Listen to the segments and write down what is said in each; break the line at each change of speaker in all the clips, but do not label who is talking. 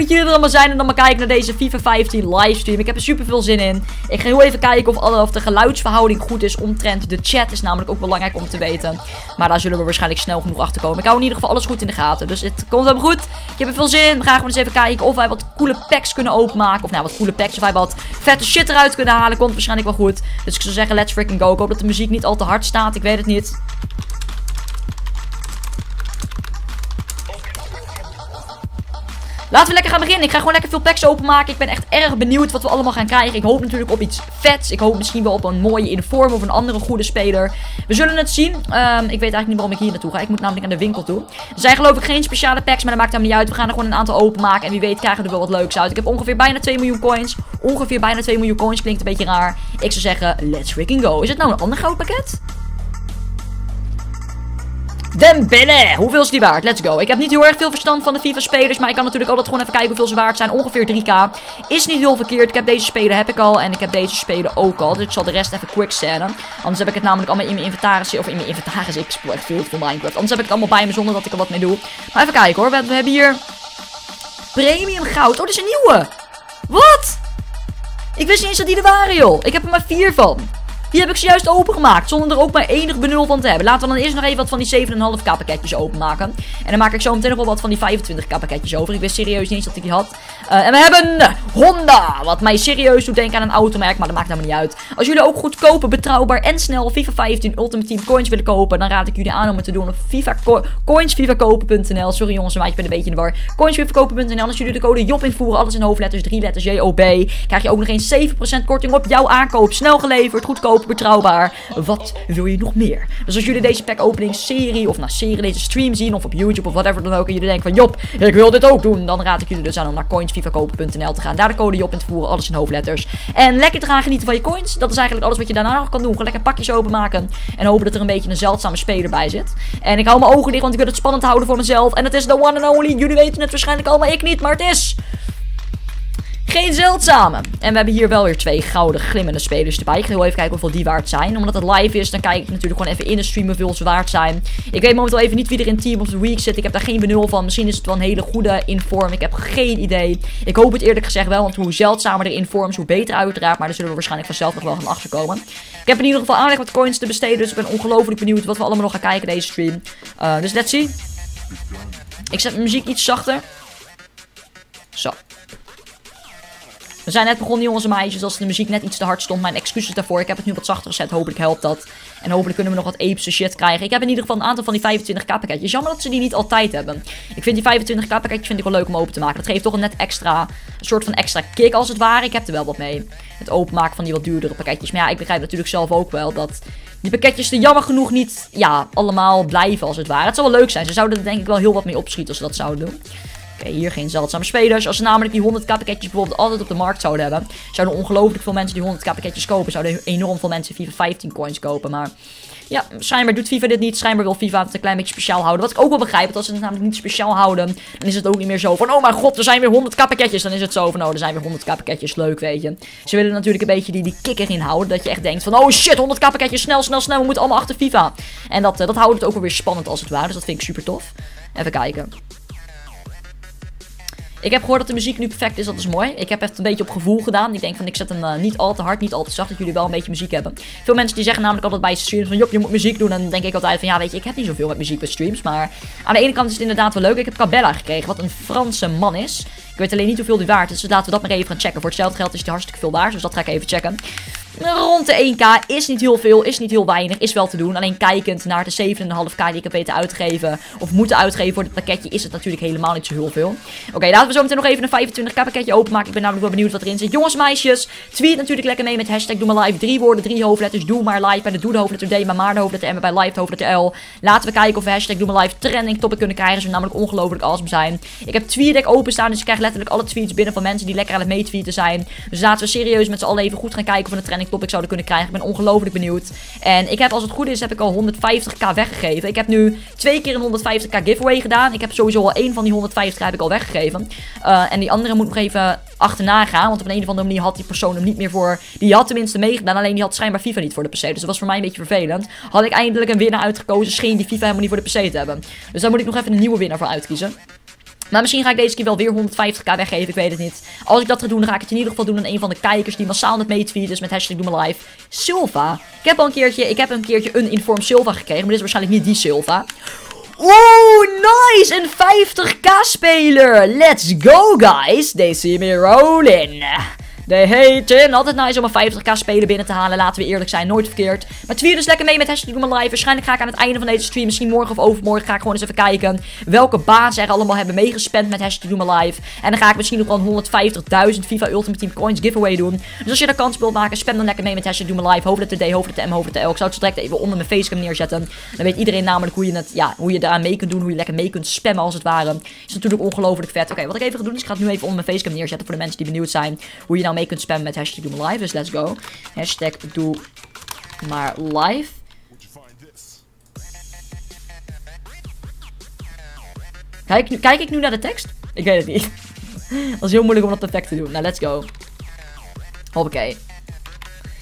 dat jullie er allemaal zijn en dan maar kijken naar deze FIFA 15 livestream. Ik heb er super veel zin in. Ik ga heel even kijken of, alle, of de geluidsverhouding goed is omtrent de chat. Is namelijk ook belangrijk om te weten. Maar daar zullen we waarschijnlijk snel genoeg achter komen. Ik hou in ieder geval alles goed in de gaten. Dus het komt helemaal goed. Ik heb er veel zin in. We gaan gewoon eens even kijken of wij wat coole packs kunnen openmaken. Of nou, wat coole packs. Of wij wat vette shit eruit kunnen halen. Komt waarschijnlijk wel goed. Dus ik zou zeggen, let's freaking go. Ik hoop dat de muziek niet al te hard staat. Ik weet het niet. Laten we lekker gaan beginnen. Ik ga gewoon lekker veel packs openmaken. Ik ben echt erg benieuwd wat we allemaal gaan krijgen. Ik hoop natuurlijk op iets vets. Ik hoop misschien wel op een mooie inform of een andere goede speler. We zullen het zien. Um, ik weet eigenlijk niet waarom ik hier naartoe ga. Ik moet namelijk naar de winkel toe. Er zijn geloof ik geen speciale packs, maar dat maakt helemaal niet uit. We gaan er gewoon een aantal openmaken. En wie weet krijgen we er wel wat leuks uit. Ik heb ongeveer bijna 2 miljoen coins. Ongeveer bijna 2 miljoen coins. Klinkt een beetje raar. Ik zou zeggen, let's freaking go. Is het nou een ander goud pakket? Dembele! Hoeveel is die waard? Let's go. Ik heb niet heel erg veel verstand van de FIFA-spelers. Maar ik kan natuurlijk altijd gewoon even kijken hoeveel ze waard zijn. Ongeveer 3k. Is niet heel verkeerd. Ik heb deze speler heb ik al. En ik heb deze speler ook al. Dus ik zal de rest even quick scannen. Anders heb ik het namelijk allemaal in mijn inventaris. Of in mijn inventaris. Ik speel echt veel van Minecraft. Anders heb ik het allemaal bij me zonder dat ik er wat mee doe. Maar even kijken hoor. We, we hebben hier... Premium goud. Oh, dit is een nieuwe. Wat? Ik wist niet eens dat die er waren, joh. Ik heb er maar vier van. Die heb ik zojuist opengemaakt, zonder er ook maar enig benul van te hebben. Laten we dan eerst nog even wat van die 7,5k pakketjes openmaken. En dan maak ik zo meteen nog wel wat van die 25k pakketjes over. Ik wist serieus niet eens dat ik die had. Uh, en we hebben Honda, wat mij serieus doet denken aan een automerk, maar dat maakt helemaal niet uit. Als jullie ook goedkope, betrouwbaar en snel FIFA 15 Ultimate Team coins willen kopen, dan raad ik jullie aan om het te doen op FIFA co. Sorry jongens, maar ik ben een beetje in de war. Coinsvivakopen.nl. Als jullie de code JOP invoeren, alles in hoofdletters, drie letters JOB, krijg je ook nog eens 7% korting op jouw aankoop. Snel geleverd, goedkoop betrouwbaar. Wat wil je nog meer? Dus als jullie deze pack opening serie of naar serie deze stream zien of op YouTube of whatever dan ook en jullie denken van Jop, ik wil dit ook doen, dan raad ik jullie dus aan om naar coinsvivakopen.nl te gaan. Daar de code Jop in te voeren, alles in hoofdletters. En lekker te gaan genieten van je coins. Dat is eigenlijk alles wat je daarna nog kan doen. Gewoon lekker pakjes openmaken en hopen dat er een beetje een zeldzame speler bij zit. En ik hou mijn ogen dicht, want ik wil het spannend houden voor mezelf. En het is de one and only. Jullie weten het waarschijnlijk al, maar ik niet, maar het is... Geen zeldzame. En we hebben hier wel weer twee gouden glimmende spelers erbij. Ik ga heel even kijken hoeveel die waard zijn. Omdat het live is, dan kijk ik natuurlijk gewoon even in de stream hoeveel ze waard zijn. Ik weet momenteel even niet wie er in Team of the Week zit. Ik heb daar geen benul van. Misschien is het wel een hele goede inform. Ik heb geen idee. Ik hoop het eerlijk gezegd wel. Want hoe zeldzamer de informs, hoe beter uiteraard. Maar daar zullen we waarschijnlijk vanzelf nog wel gaan achterkomen. Ik heb in ieder geval aardig wat coins te besteden. Dus ik ben ongelooflijk benieuwd wat we allemaal nog gaan kijken deze stream. Uh, dus let's see. Ik zet mijn muziek iets zachter. Zo. We zijn net begonnen, jongens en meisjes. Als de muziek net iets te hard stond. Mijn excuses daarvoor. Ik heb het nu wat zachter gezet. Hopelijk helpt dat. En hopelijk kunnen we nog wat epische shit krijgen. Ik heb in ieder geval een aantal van die 25k pakketjes. Jammer dat ze die niet altijd hebben. Ik vind die 25k pakketjes vind ik wel leuk om open te maken. Dat geeft toch een net extra, een soort van extra kick als het ware. Ik heb er wel wat mee. Het openmaken van die wat duurdere pakketjes. Maar ja, ik begrijp natuurlijk zelf ook wel dat die pakketjes er jammer genoeg niet, ja, allemaal blijven als het ware. Het zou wel leuk zijn. Ze zouden er denk ik wel heel wat mee opschieten als ze dat zouden doen. Hier geen zeldzame spelers. Als ze namelijk die 100k pakketjes bijvoorbeeld altijd op de markt zouden hebben, zouden ongelooflijk veel mensen die 100k pakketjes kopen. Zouden enorm veel mensen FIFA 15 coins kopen. Maar ja, schijnbaar doet FIFA dit niet. Schijnbaar wil FIFA het een klein beetje speciaal houden. Wat ik ook wel begrijp, want als ze het namelijk niet speciaal houden, dan is het ook niet meer zo van, oh mijn god, er zijn weer 100k pakketjes. Dan is het zo van, oh, er zijn weer 100k pakketjes. Leuk, weet je. Ze willen natuurlijk een beetje die, die kikker inhouden. Dat je echt denkt van, oh shit, 100k pakketjes, snel, snel, snel. We moeten allemaal achter FIFA. En dat, uh, dat houdt het ook wel weer spannend als het ware. Dus dat vind ik super tof. Even kijken. Ik heb gehoord dat de muziek nu perfect is, dat is mooi. Ik heb het een beetje op gevoel gedaan. Ik denk van, ik zet hem uh, niet al te hard, niet al te zacht, dat jullie wel een beetje muziek hebben. Veel mensen die zeggen namelijk altijd bij streams van, Jop, je moet muziek doen. En dan denk ik altijd van, ja, weet je, ik heb niet zoveel met muziek bij streams. Maar aan de ene kant is het inderdaad wel leuk. Ik heb Cabella gekregen, wat een Franse man is. Ik weet alleen niet hoeveel die waard is, dus laten we dat maar even gaan checken. Voor hetzelfde geld is hij hartstikke veel waard, dus dat ga ik even checken. Rond de 1k is niet heel veel, is niet heel weinig, is wel te doen. Alleen kijkend naar de 7,5k die ik heb weten uitgeven, of moeten uitgeven voor dit pakketje, is het natuurlijk helemaal niet zo heel veel. Oké, laten we zo meteen nog even een 25k pakketje openmaken. Ik ben namelijk wel benieuwd wat erin zit. Jongens, meisjes, tweet natuurlijk lekker mee met hashtag doe. Drie woorden, drie hoofdletters, doe maar live. Bij de doe de hoofdletter D, maar de hoofdletter M, bij live de hoofdletter L. Laten we kijken of we hashtag doe trending topic kunnen krijgen. Ze namelijk ongelooflijk awesome zijn. Ik heb TweetDeck openstaan, dus ik krijg letterlijk alle tweets binnen van mensen die lekker aan het meetweeten zijn. Dus laten we serieus met z'n allen even goed gaan kijken of we een trending topic zouden kunnen krijgen. Ik ben ongelooflijk benieuwd. En ik heb, als het goed is, heb ik al 150k weggegeven. Ik heb nu twee keer een 150k giveaway gedaan. Ik heb sowieso al één van die 150k heb ik al weggegeven. Uh, en die andere moet nog even achterna gaan. Want op een, een of andere manier had die persoon hem niet meer voor... Die had tenminste meegedaan, alleen die had schijnbaar FIFA niet voor de PC. Dus dat was voor mij een beetje vervelend. Had ik eindelijk een winnaar uitgekozen, scheen die FIFA helemaal niet voor de PC te hebben. Dus daar moet ik nog even een nieuwe winnaar voor uitkiezen. Maar misschien ga ik deze keer wel weer 150k weggeven, ik weet het niet. Als ik dat ga doen, dan ga ik het in ieder geval doen aan een van de kijkers die massaal met meetweet is met hashtag Doe Me Live. Silva. Ik heb al een keertje, ik heb een keertje een inform Silva gekregen, maar dit is waarschijnlijk niet die Silva. Oeh, nice! Een 50k speler! Let's go, guys! They see me rolling. De heten. Altijd nice om een 50k speler binnen te halen. Laten we eerlijk zijn. Nooit verkeerd. Maar tweede dus lekker mee met hashtag Doe Live. Waarschijnlijk ga ik aan het einde van deze stream, misschien morgen of overmorgen, ga ik gewoon eens even kijken welke bazen er allemaal hebben meegespend met hashtag Doe Live. En dan ga ik misschien nog wel 150.000 FIFA Ultimate Team Coins giveaway doen. Dus als je daar kans wilt maken, spam dan lekker mee met hashtag Doe Live. Hoofdletter D, hoofdletter M, hoofdletter L. Ik zou het direct even onder mijn facecam neerzetten. Dan weet iedereen namelijk hoe je, het, ja, hoe je daaraan mee kunt doen. Hoe je lekker mee kunt spammen als het ware. Is natuurlijk ongelooflijk vet. Oké, wat ik even ga doen is ik ga het nu even onder mijn facecam neerzetten voor de mensen die benieuwd zijn hoe je nou mee kunt spammen met hashtag Doe Live. Dus let's go. Hashtag Doe Maar Live. Kijk, kijk ik nu naar de tekst? Ik weet het niet. Dat is heel moeilijk om dat perfect te doen. Nou, let's go. Hoppakee.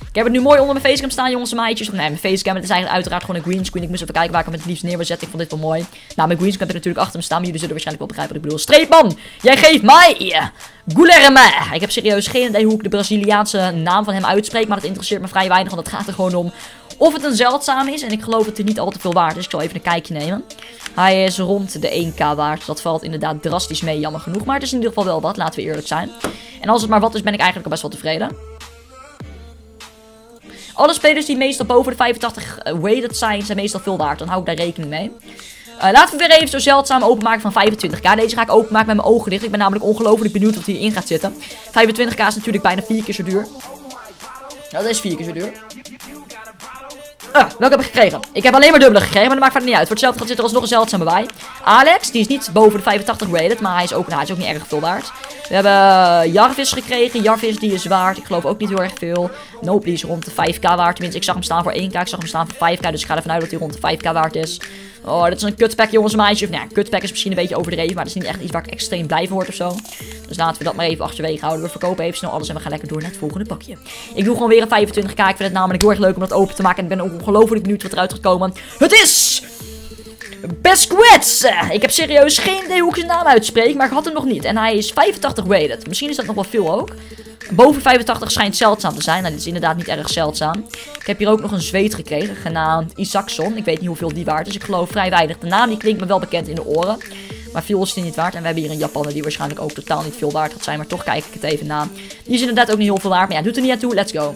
Ik heb het nu mooi onder mijn facecam staan, jongens en meisjes. Of nee, mijn facecam. Het is eigenlijk uiteraard gewoon een greenscreen. Ik moest even kijken waar ik hem het liefst neer wil zetten. Ik vond dit wel mooi. Nou, mijn greenscreen heb ik natuurlijk achter me staan. Maar jullie zullen waarschijnlijk wel begrijpen wat ik bedoel. Streepman, jij geeft mij Guilherme. Ik heb serieus geen idee hoe ik de Braziliaanse naam van hem uitspreek. Maar dat interesseert me vrij weinig, want het gaat er gewoon om of het een zeldzaam is. En ik geloof dat hij niet al te veel waard is. Ik zal even een kijkje nemen. Hij is rond de 1k waard. Dat valt inderdaad drastisch mee, jammer genoeg. Maar het is in ieder geval wel wat, laten we eerlijk zijn. En als het maar wat is, ben ik eigenlijk al best wel tevreden. Alle spelers die meestal boven de 85 uh, weighted zijn, zijn meestal veel waard. Dan hou ik daar rekening mee. Uh, laten we weer even zo zeldzaam openmaken van 25k. Deze ga ik openmaken met mijn ogen dicht. Ik ben namelijk ongelooflijk benieuwd wat hierin gaat zitten. 25k is natuurlijk bijna 4 keer zo duur. Dat is 4 keer zo duur. Uh, welke heb ik gekregen? Ik heb alleen maar dubbele gekregen, maar dat maakt verder niet uit. Voor hetzelfde gaat zit er alsnog een zeldzame bij. Alex, die is niet boven de 85 rated, maar hij is ook, nou, hij is ook niet erg veel waard. We hebben eh, Jarvis gekregen. Jarvis, die is waard. Ik geloof ook niet heel erg veel. Nope, die is rond de 5k waard. Tenminste, ik zag hem staan voor 1k. Ik zag hem staan voor 5k, dus ik ga ervan uit dat hij rond de 5k waard is. Oh, dit is een kutpack, jongens en meisjes. Nou ja, is misschien een beetje overdreven, maar dat is niet echt iets waar ik extreem blij van word of zo. Dus laten we dat maar even achterwege houden. We verkopen even snel alles en we gaan lekker door naar het volgende pakje. Ik doe gewoon weer een 25k. Ik vind het namelijk heel erg leuk om dat open te maken. En ik ben ongelooflijk benieuwd wat eruit gaat komen. Het is... Besquets! Ik heb serieus geen idee hoe ik zijn naam uitspreek, maar ik had hem nog niet. En hij is 85 rated. Misschien is dat nog wel veel ook. Boven 85 schijnt zeldzaam te zijn. Nou, dit is inderdaad niet erg zeldzaam. Ik heb hier ook nog een zweet gekregen, genaamd Isaacson. Ik weet niet hoeveel die waard is. Ik geloof vrij weinig. De naam die klinkt me wel bekend in de oren. Maar veel is die niet waard. En we hebben hier een Japaner die waarschijnlijk ook totaal niet veel waard gaat zijn. Maar toch kijk ik het even na. Die is inderdaad ook niet heel veel waard. Maar ja, doet er niet aan toe. Let's go.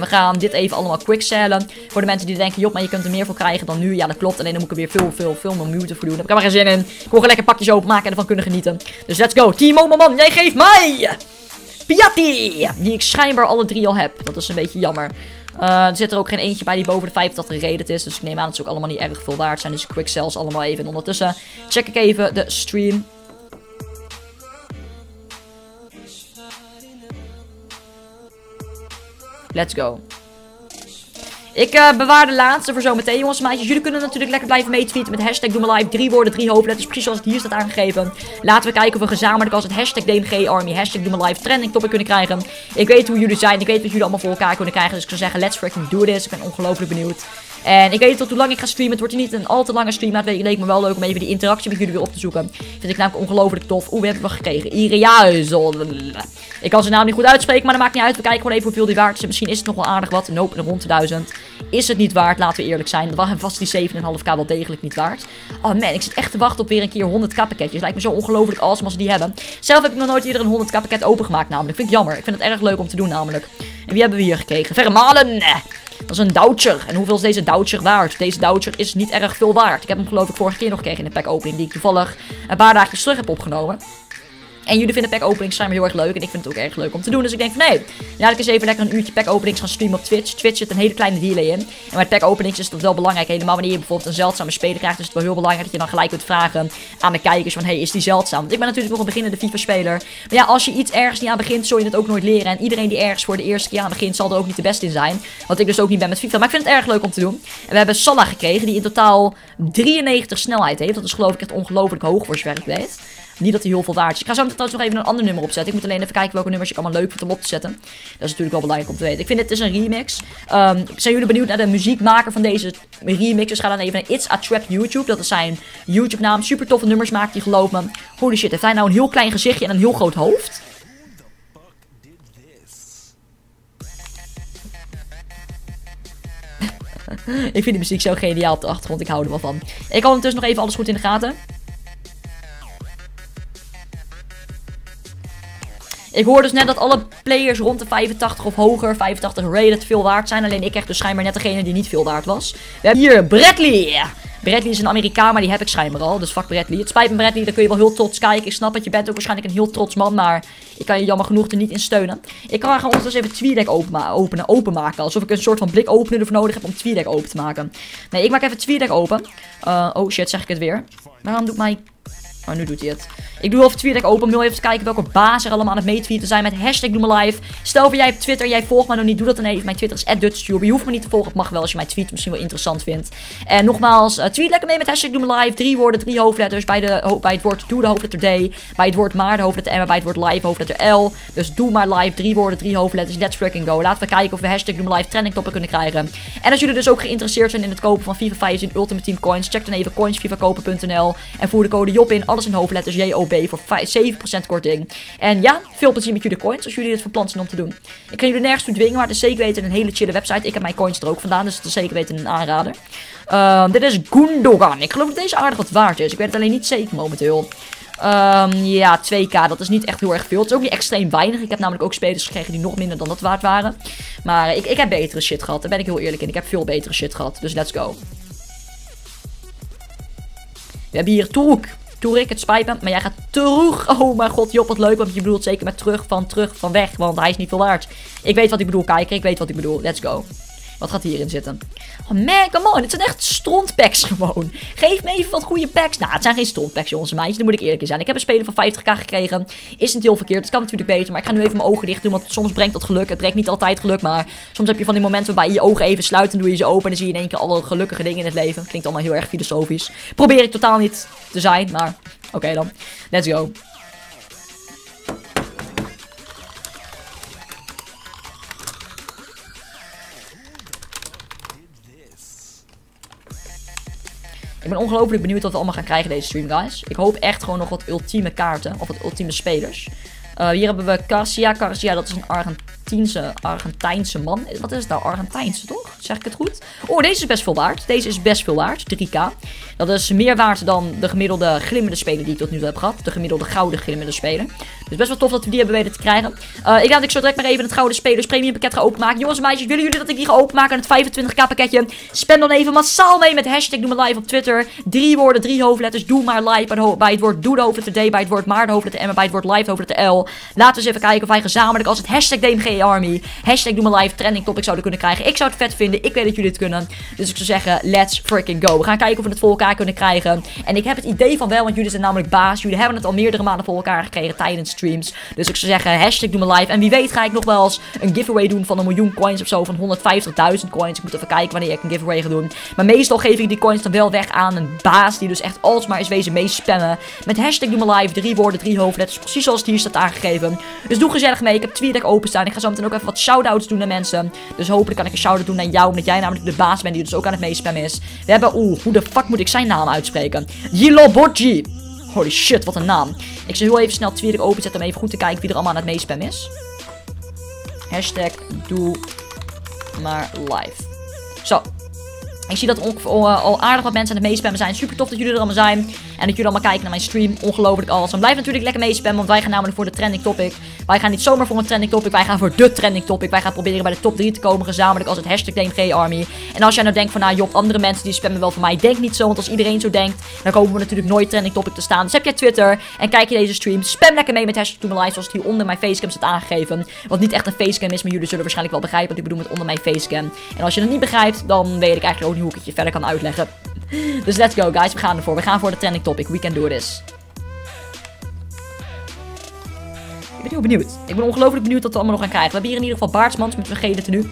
We gaan dit even allemaal quick sellen. Voor de mensen die denken, joh, maar je kunt er meer voor krijgen dan nu. Ja, dat klopt. Alleen dan moet ik er weer veel, veel, veel meer moeite voor doen. Daar heb ik maar geen zin in. Ik wil gewoon lekker pakjes openmaken en ervan kunnen genieten. Dus let's go. Timo, mijn man, jij geeft mij... Piatti! Die ik schijnbaar alle drie al heb. Dat is een beetje jammer. Uh, er zit er ook geen eentje bij die boven de 85 rated is. Dus ik neem aan dat ze ook allemaal niet erg veel waard zijn. Dus quick sells allemaal even. En ondertussen check ik even de stream. Let's go. Ik uh, bewaar de laatste voor zometeen, jongens en meisjes. Jullie kunnen natuurlijk lekker blijven meetweeten met hashtag Doe Live. Drie woorden, drie hoofdletters, precies zoals het hier staat aangegeven. Laten we kijken of we gezamenlijk als het hashtag DMG Army, hashtag Live trending topic kunnen krijgen. Ik weet hoe jullie zijn, ik weet wat jullie allemaal voor elkaar kunnen krijgen. Dus ik zou zeggen, let's freaking do this. Ik ben ongelooflijk benieuwd. En ik weet niet tot hoe lang ik ga streamen. Het wordt niet een al te lange stream. Maar het leek me wel leuk om even die interactie met jullie weer op te zoeken. Vind ik namelijk ongelooflijk tof. Oeh, we hebben we gekregen. Iriazel. Ik kan zijn naam niet goed uitspreken, maar dat maakt niet uit. We kijken gewoon even hoeveel die waard is. Misschien is het nog wel aardig wat. Nope, rond de 1000. Is het niet waard, laten we eerlijk zijn. Dat was vast die 7,5k wel degelijk niet waard. Oh man, ik zit echt te wachten op weer een keer 100k pakketjes. Lijkt me zo ongelooflijk awesome als ze die hebben. Zelf heb ik nog nooit eerder een 100k pakket opengemaakt namelijk. Vind ik jammer. Ik vind het erg leuk om te doen namelijk. En wie hebben we hier gekregen? Vermalen! Dat is een Doucher. En hoeveel is deze Doucher waard? Deze Doucher is niet erg veel waard. Ik heb hem geloof ik vorige keer nog gekregen in de pack opening. Die ik toevallig een paar dagen terug heb opgenomen. En jullie vinden pack openings zijn heel erg leuk. En ik vind het ook erg leuk om te doen. Dus ik denk van nee, laat ik eens even lekker een uurtje pack openings gaan streamen op Twitch. Twitch zit een hele kleine delay in. En met pack openings is dat wel belangrijk. Helemaal wanneer je bijvoorbeeld een zeldzame speler krijgt. Is het wel heel belangrijk dat je dan gelijk kunt vragen aan de kijkers van hey, is die zeldzaam? Want ik ben natuurlijk nog een beginnende FIFA speler. Maar ja, als je iets ergens niet aan begint, zul je het ook nooit leren. En iedereen die ergens voor de eerste keer aan begint, zal er ook niet de beste in zijn. Want ik dus ook niet ben met FIFA. Maar ik vind het erg leuk om te doen. En we hebben Salah gekregen, die in totaal 93 snelheid heeft. Dat is geloof ik echt ongelooflijk hoog voor zover ik weet. Niet dat hij heel veel waard is. Ik ga zo meteen nog even een ander nummer opzetten. Ik moet alleen even kijken welke nummers ik allemaal leuk vind om op te zetten. Dat is natuurlijk wel belangrijk om te weten. Ik vind dit is een remix. Um, zijn jullie benieuwd naar de muziekmaker van deze remixes? Ga dan even naar It's a Trap YouTube. Dat is zijn YouTube naam. Super toffe nummers maakt hij geloof me. Holy shit, heeft hij nou een heel klein gezichtje en een heel groot hoofd? ik vind die muziek zo geniaal op de achtergrond. Ik hou er wel van. Ik hou ondertussen nog even alles goed in de gaten. Ik hoor dus net dat alle players rond de 85 of hoger, 85 rated, veel waard zijn. Alleen ik krijg dus schijnbaar net degene die niet veel waard was. We hebben hier Bradley. Bradley is een Amerikaan, maar die heb ik schijnbaar al. Dus fuck Bradley. Het spijt me Bradley, dan kun je wel heel trots kijken. Ik snap dat je bent ook waarschijnlijk een heel trots man, maar ik kan je jammer genoeg er niet in steunen. Ik kan gewoon ondertussen even TweetDeck open, openen, openmaken. Alsof ik een soort van blik opener ervoor nodig heb om TweetDeck open te maken. Nee, ik maak even TweetDeck open. Uh, oh shit, zeg ik het weer. Waarom doet mij Oh, nu doet hij het. Ik doe even Twitter open heel even kijken welke baas er allemaal aan het meetweeten zijn met hashtag Doe Live. Stel voor jij hebt Twitter, jij volgt mij nog niet, doe dat dan even. Mijn Twitter is @dutchtube. Je hoeft me niet te volgen, het mag wel als je mijn tweet misschien wel interessant vindt. En nogmaals, uh, tweet lekker mee met hashtag Doe Live. Drie woorden, drie hoofdletters. Bij, de, bij het woord doe de hoofdletter D. Bij het woord maar de hoofdletter M. Bij het woord live hoofdletter L. Dus doe maar live. Drie woorden, drie hoofdletters. Let's freaking go. Laten we kijken of we hashtag Doe Live trending toppen kunnen krijgen. En als jullie dus ook geïnteresseerd zijn in het kopen van FIFA 15 Ultimate Team Coins, check dan even coinsfifakopen.nl en voer de code JOP in. Alles in hoofdletters J OB voor 7% korting. En ja, veel plezier met jullie coins als jullie dit van plan zijn om te doen. Ik kan jullie nergens toe dwingen, maar het is zeker weten een hele chille website. Ik heb mijn coins er ook vandaan, dus het is zeker weten een aanrader. Uh, dit is Gundogan. Ik geloof dat deze aardig wat waard is. Ik weet het alleen niet zeker momenteel. Um, ja, 2k, dat is niet echt heel erg veel. Het is ook niet extreem weinig. Ik heb namelijk ook spelers gekregen die nog minder dan dat waard waren. Maar ik, ik heb betere shit gehad, daar ben ik heel eerlijk in. Ik heb veel betere shit gehad, dus let's go. We hebben hier Turk. Toerik, het spijt me, maar jij gaat terug. Oh mijn god, Job, wat leuk, want je bedoelt zeker met terug van terug van weg, want hij is niet veel waard. Ik weet wat ik bedoel, kijker, ik weet wat ik bedoel. Let's go. Wat gaat hierin zitten? Oh man, come on. Het zijn echt strontpacks gewoon. Geef me even wat goede packs. Nou, het zijn geen strontpacks, jongens en meisjes. Dan moet ik eerlijk zijn. Ik heb een speler van 50k gekregen. Is niet heel verkeerd. Het kan natuurlijk beter. Maar ik ga nu even mijn ogen dicht doen. Want soms brengt dat geluk. Het brengt niet altijd geluk. Maar soms heb je van die momenten waarbij je je ogen even sluit. En doe je ze open. En dan zie je in één keer alle gelukkige dingen in het leven. Klinkt allemaal heel erg filosofisch. Probeer ik totaal niet te zijn. Maar oké dan. Let's go. Ik ben ongelooflijk benieuwd wat we allemaal gaan krijgen deze stream, guys. Ik hoop echt gewoon nog wat ultieme kaarten. Of wat ultieme spelers. Uh, hier hebben we Garcia. Garcia, dat is een Argentijnse, Argentijnse man. Wat is het nou? Argentijnse, toch? Zeg ik het goed? Oh, deze is best veel waard. Deze is best veel waard. 3k. Dat is meer waard dan de gemiddelde glimmende speler die ik tot nu toe heb gehad. De gemiddelde gouden glimmende speler. Dus best wel tof dat we die hebben weten te krijgen. Uh, ik laat ik zo direct maar even het gouden spelers premium pakket gaan openmaken. Jongens en meisjes, willen jullie dat ik die ga openmaken? Het 25k pakketje. Spam dan even massaal mee met hashtag Doe maar live op Twitter. Drie woorden, drie hoofdletters. Doe maar live bij, het woord doe de hoofdletter D. Bij het woord maar de hoofdletter M. Bij het woord live de hoofdletter L. Laten we eens even kijken of wij gezamenlijk als het hashtag DMG Army. Hashtag Doe maar live trending topic zouden kunnen krijgen. Ik zou het vet vinden. Ik weet dat jullie het kunnen. Dus ik zou zeggen, let's freaking go. We gaan kijken of we het voor elkaar kunnen krijgen. En ik heb het idee van wel, want jullie zijn namelijk baas. Jullie hebben het al meerdere maanden voor elkaar gekregen tijdens Dus ik zou zeggen, hashtag doe me live. En wie weet ga ik nog wel eens een giveaway doen van een miljoen coins of zo. Van 150.000 coins. Ik moet even kijken wanneer ik een giveaway ga doen. Maar meestal geef ik die coins dan wel weg aan een baas. Die dus echt alsmaar is wezen meespammen. Met hashtag doe me live. Drie woorden, drie hoofdletters. Precies zoals het hier staat aangegeven. Dus doe gezellig mee. Ik heb TweetDeck openstaan. Ik ga zo meteen ook even wat shoutouts doen naar mensen. Dus hopelijk kan ik een shoutout doen naar jou. Omdat jij namelijk de baas bent die dus ook aan het meespammen is. We hebben, oeh, hoe de fuck moet ik zijn naam uitspreken? Yiloboji. Holy shit, wat een naam. Ik zal heel even snel Twitter openzetten om even goed te kijken wie er allemaal aan het meespam is. Hashtag doe maar live. Zo, ik zie dat al, aardig wat mensen aan het meespammen zijn. Super tof dat jullie er allemaal zijn. En dat jullie allemaal kijken naar mijn stream. Ongelooflijk alles. En blijf natuurlijk lekker meespammen. Want wij gaan namelijk voor de trending topic. Wij gaan niet zomaar voor een trending topic. Wij gaan voor de trending topic. Wij gaan proberen bij de top 3 te komen. Gezamenlijk als het hashtag DMG Army. En als jij nou denkt van nou Job, andere mensen die spammen wel voor mij. Denk niet zo. Want als iedereen zo denkt. Dan komen we natuurlijk nooit trending topic te staan. Dus heb jij Twitter. En kijk je deze stream. Spam lekker mee met hashtag Live. Zoals het hier onder mijn facecam staat aangegeven. Wat niet echt een facecam is. Maar jullie zullen waarschijnlijk wel begrijpen wat ik bedoel met onder mijn facecam. En als je het niet begrijpt. Dan weet ik eigenlijk ook niet hoe ik het je verder kan uitleggen. Dus let's go guys, we gaan ervoor. We gaan voor de trending topic. We can do this. Ik ben heel benieuwd. Ik ben ongelooflijk benieuwd wat we allemaal nog gaan krijgen. We hebben hier in ieder geval Baartsmans met gele tenue.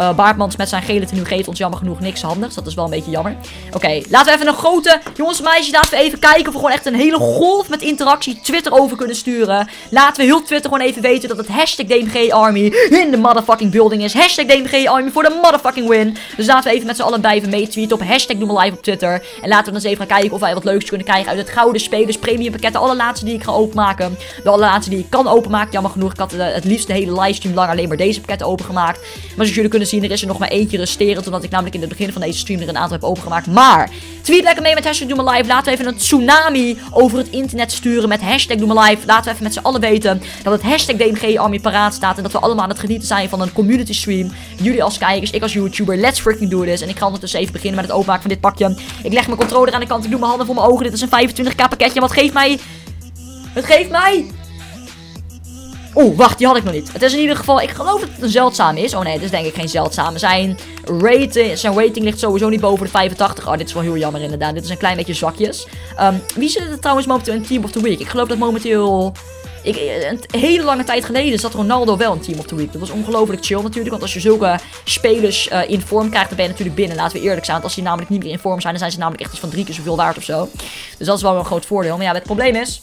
Uh, Baartmans met zijn gele tenue geeft ons jammer genoeg niks handigs. Dat is wel een beetje jammer. Oké, laten we even een grote... Jongens en meisjes, laten we even kijken of we gewoon echt een hele golf met interactie Twitter over kunnen sturen. Laten we heel Twitter gewoon even weten dat het hashtag DMG Army in de motherfucking building is. Hashtag DMG Army voor de motherfucking win. Dus laten we even met z'n allen blijven meetweeten op hashtag Doe live op Twitter. En laten we dan eens even gaan kijken of wij wat leuks kunnen krijgen uit het gouden spelers premium pakket. De allerlaatste die ik ga openmaken. De allerlaatste die ik kan openmaken. Jammer genoeg, ik had uh, het liefst de hele livestream lang alleen maar deze pakketten opengemaakt. Maar zoals jullie kunnen er is er nog maar eentje resterend. Omdat ik namelijk in het begin van deze stream er een aantal heb opengemaakt. Maar, tweet lekker mee met hashtag Doe live. Laten we even een tsunami over het internet sturen met hashtag Doe live. Laten we even met z'n allen weten dat het hashtag DMG Army paraat staat. En dat we allemaal aan het genieten zijn van een community stream. Jullie als kijkers, ik als YouTuber. Let's freaking do this. En ik ga ondertussen even beginnen met het openmaken van dit pakje. Ik leg mijn controller aan de kant. Ik doe mijn handen voor mijn ogen. Dit is een 25k pakketje. Wat geeft mij... Het geeft mij... Oeh, wacht, die had ik nog niet. Het is in ieder geval, ik geloof dat het een zeldzaam is. Oh nee, het is denk ik geen zeldzaam. Zijn rating, zijn rating ligt sowieso niet boven de 85. Oh, dit is wel heel jammer inderdaad. Dit is een klein beetje zwakjes. Um, wie zit er trouwens momenteel in Team of the Week? Ik geloof dat momenteel... Ik, een hele lange tijd geleden zat Ronaldo wel in Team of the Week. Dat was ongelooflijk chill natuurlijk. Want als je zulke spelers uh, in vorm krijgt, dan ben je natuurlijk binnen. Laten we eerlijk zijn. Want als die namelijk niet meer in vorm zijn, dan zijn ze namelijk echt iets van drie keer zoveel waard of zo. Dus dat is wel een groot voordeel. Maar ja, het probleem is...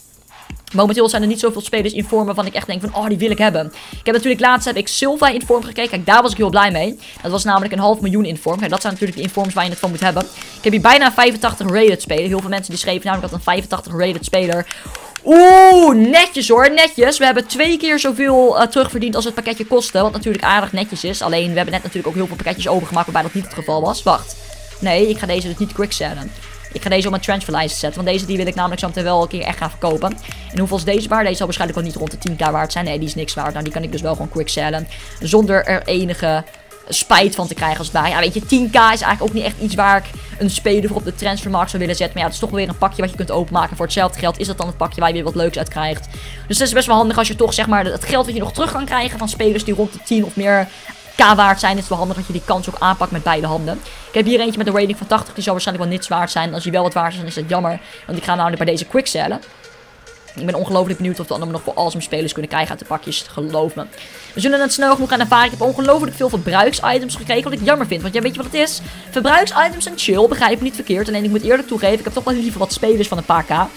Momenteel zijn er niet zoveel spelers in vorm waarvan ik echt denk van, oh, die wil ik hebben. Ik heb natuurlijk laatst heb ik Silva in vorm gekeken. Kijk, daar was ik heel blij mee. Dat was namelijk een half miljoen in vorm. Kijk, dat zijn natuurlijk de informs waar je het van moet hebben. Ik heb hier bijna 85 rated speler. Heel veel mensen die schreven namelijk dat een 85 rated speler Oeh, netjes hoor, netjes. We hebben twee keer zoveel uh, terugverdiend als het pakketje kostte. Wat natuurlijk aardig netjes is. Alleen, we hebben net natuurlijk ook heel veel pakketjes overgemaakt waarbij dat niet het geval was. Wacht. Nee, ik ga deze dus niet quicksellen. Ik ga deze op mijn transferlijst zetten. Want deze die wil ik namelijk zo meteen wel een keer echt gaan verkopen. En hoeveel is deze waard? Deze zal waarschijnlijk wel niet rond de 10k waard zijn. Nee, die is niks waard. Nou, die kan ik dus wel gewoon quicksellen. Zonder er enige spijt van te krijgen als ware. Ja, weet je, 10k is eigenlijk ook niet echt iets waar ik een speler voor op de transfermarkt zou willen zetten. Maar ja, het is toch weer een pakje wat je kunt openmaken. Voor hetzelfde geld is dat dan het pakje waar je weer wat leuks uit krijgt. Dus dat is best wel handig als je toch zeg maar het geld wat je nog terug kan krijgen van spelers die rond de 10 of meer k waard zijn. Is het wel handig dat je die kans ook aanpakt met beide handen. Ik heb hier eentje met een rating van 80. Die zal waarschijnlijk wel niets waard zijn. Als die wel wat waard is, dan is dat jammer. Want ik ga namelijk bij deze quicksellen. Ik ben ongelooflijk benieuwd of we allemaal nog voor awesome spelers kunnen krijgen uit de pakjes. Geloof me. We zullen het snel genoeg gaan ervaren. Ik heb ongelooflijk veel verbruiksitems gekregen. Wat ik jammer vind. Want ja, weet je wat het is? Verbruiksitems zijn chill. Begrijp me niet verkeerd. Alleen ik moet eerlijk toegeven. Ik heb toch wel liever wat spelers van een paar k. Uh,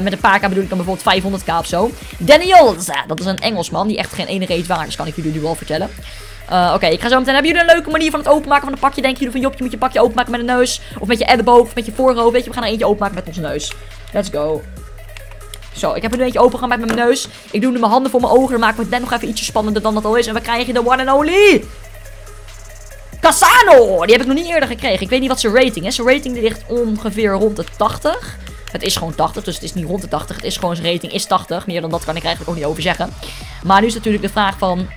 met een paar k bedoel ik dan bijvoorbeeld 500k of zo. Daniel, dat is een Engelsman. Die echt geen ene reet waard is. Kan ik jullie nu wel vertellen. Uh, Oké, ik ga zo meteen. Hebben jullie een leuke manier van het openmaken van een pakje? Denken jullie van Jop, je moet je pakje openmaken met een neus? Of met je elleboog? Of met je voorhoofd? Weet je, we gaan er eentje openmaken met onze neus. Let's go. Zo, ik heb er een beetje open met mijn neus. Ik doe nu mijn handen voor mijn ogen. Dan maken we het net nog even ietsje spannender dan dat al is. En we krijgen de one and only... Cassano! Die heb ik nog niet eerder gekregen. Ik weet niet wat zijn rating is. Zijn rating ligt ongeveer rond de 80. Het is gewoon 80, dus het is niet rond de 80. Het is gewoon zijn rating is 80. Meer dan dat kan ik eigenlijk ook niet over zeggen. Maar nu is natuurlijk de vraag van...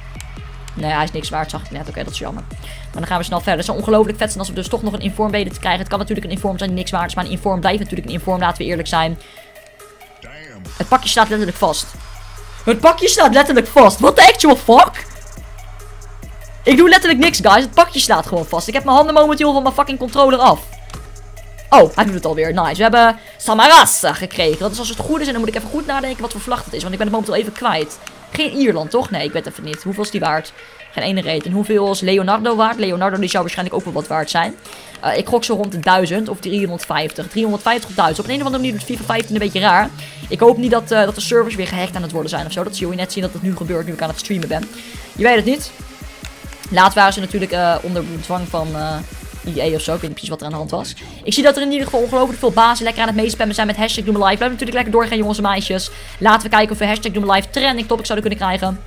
Nee, hij is niks waard, zag ik net. Oké, dat is jammer. Maar dan gaan we snel verder. Het zou ongelooflijk vet zijn als we dus toch nog een inform weten te krijgen. Het kan natuurlijk een inform zijn die niks waard is. Maar een inform blijft natuurlijk een inform, laten we eerlijk zijn. Het pakje staat letterlijk vast. Het pakje staat letterlijk vast. What the actual fuck? Ik doe letterlijk niks, guys. Het pakje staat gewoon vast. Ik heb mijn handen momenteel van mijn fucking controller af. Oh, hij doet het alweer. Nice. We hebben Samarasa gekregen. Dat is als het goed is. En dan moet ik even goed nadenken wat voor vlag het is. Want ik ben het momenteel even kwijt. Geen Ierland, toch? Nee, ik weet even niet. Hoeveel is die waard? Geen ene reet. En hoeveel is Leonardo waard? Leonardo die zou waarschijnlijk ook wel wat waard zijn. Uh, ik gok zo rond de 1000 of 350. 350 of 1000. Op een of andere manier doet FIFA 15 een beetje raar. Ik hoop niet dat, uh, dat de servers weer gehackt aan het worden zijn of zo. Dat zul je net zien dat het nu gebeurt nu ik aan het streamen ben. Je weet het niet. Laat waren ze natuurlijk uh, onder dwang van EA of zo. Ik weet niet precies wat er aan de hand was. Ik zie dat er in ieder geval ongelooflijk veel bazen lekker aan het meespammen zijn met hashtag Doe Live. Blijf natuurlijk lekker doorgaan jongens en meisjes. Laten we kijken of we hashtag Doe Live trending topic zouden kunnen krijgen.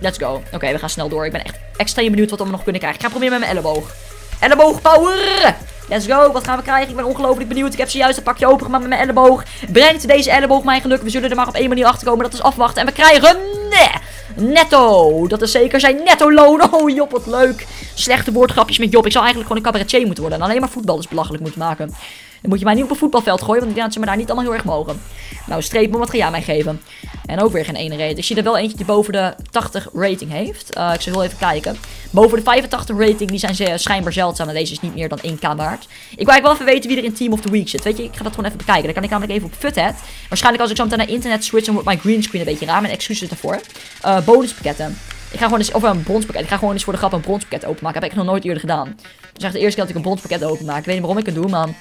Let's go. Oké, we gaan snel door. Ik ben echt extreem benieuwd wat we nog kunnen krijgen. Ik ga proberen met mijn elleboog. Elleboog power! Let's go. Wat gaan we krijgen? Ik ben ongelooflijk benieuwd. Ik heb zojuist een pakje opengemaakt met mijn elleboog. Brengt deze elleboog mijn geluk? We zullen er maar op één manier achter komen. Dat is afwachten. En we krijgen... Nee, netto. Dat is zeker zijn netto loon. Oh, Jop, wat leuk. slechte woordgrapjes met Job. Ik zou eigenlijk gewoon een cabaretier moeten worden. En alleen maar voetballers belachelijk moeten maken. Dan moet je mij niet op een voetbalveld gooien, want ik denk dat ze me daar niet allemaal heel erg mogen. Nou, streep wat ga jij mij geven? En ook weer geen ene rate. Ik zie er wel eentje die boven de 80 rating heeft. Uh, ik zal heel even kijken. Boven de 85 rating, die zijn ze schijnbaar zeldzaam. En deze is niet meer dan 1k waard. Ik wil eigenlijk wel even weten wie er in Team of the Week zit. Weet je, ik ga dat gewoon even bekijken. Dan kan ik namelijk even op Futhead. Waarschijnlijk als ik zo meteen naar internet switch, dan wordt mijn greenscreen een beetje raar. Mijn excuses daarvoor. Uh, bonuspakketten. Ik ga gewoon eens, of een bronspakket. Ik ga gewoon eens voor de grap een bronspakket openmaken. Heb ik nog nooit eerder gedaan. Dat is echt de eerste keer dat ik een bronspakket openmaak. Ik weet niet waarom ik het doe, man.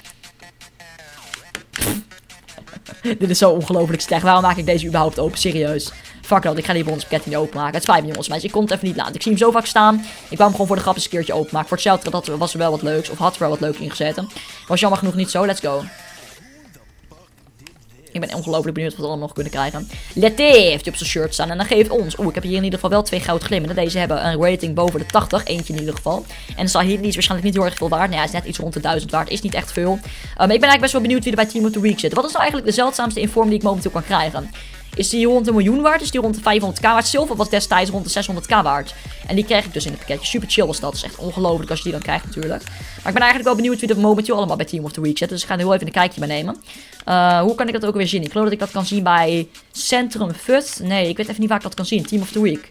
Dit is zo ongelooflijk slecht. Waarom maak ik deze überhaupt open? Serieus. Fuck dat, ik ga die bonspakket niet openmaken. Het spijt me jongens, meisjes. Ik kon het even niet laten. Ik zie hem zo vaak staan. Ik wou hem gewoon voor de grap eens een keertje openmaken. Voor hetzelfde dat was er wel wat leuks. Of had er wel wat leuks ingezet. Was jammer genoeg niet zo. Let's go. Ik ben ongelooflijk benieuwd wat we allemaal nog kunnen krijgen. Letty heeft je op zijn shirt staan. En dan geeft ons. Oeh, ik heb hier in ieder geval wel twee goud glimmen. Deze hebben een rating boven de 80. Eentje in ieder geval. En Sahid is waarschijnlijk niet heel erg veel waard. Nou ja, is net iets rond de 1000 waard. Is niet echt veel. maar ik ben eigenlijk best wel benieuwd wie er bij Team of the Week zit. Wat is nou eigenlijk de zeldzaamste inform die ik momenteel kan krijgen? Is die rond een miljoen waard? Is die rond de 500k waard? Silver was destijds rond de 600k waard. En die krijg ik dus in het pakketje. Super chill was dat. Dat is echt ongelooflijk als je die dan krijgt natuurlijk. Maar ik ben eigenlijk wel benieuwd wie er momenteel allemaal bij Team of the Week zit. Dus ik ga er heel even een kijkje bij nemen. Uh, hoe kan ik dat ook weer zien? Ik geloof dat ik dat kan zien bij Centrum FUT. Nee, ik weet even niet waar ik dat kan zien. Team of the Week.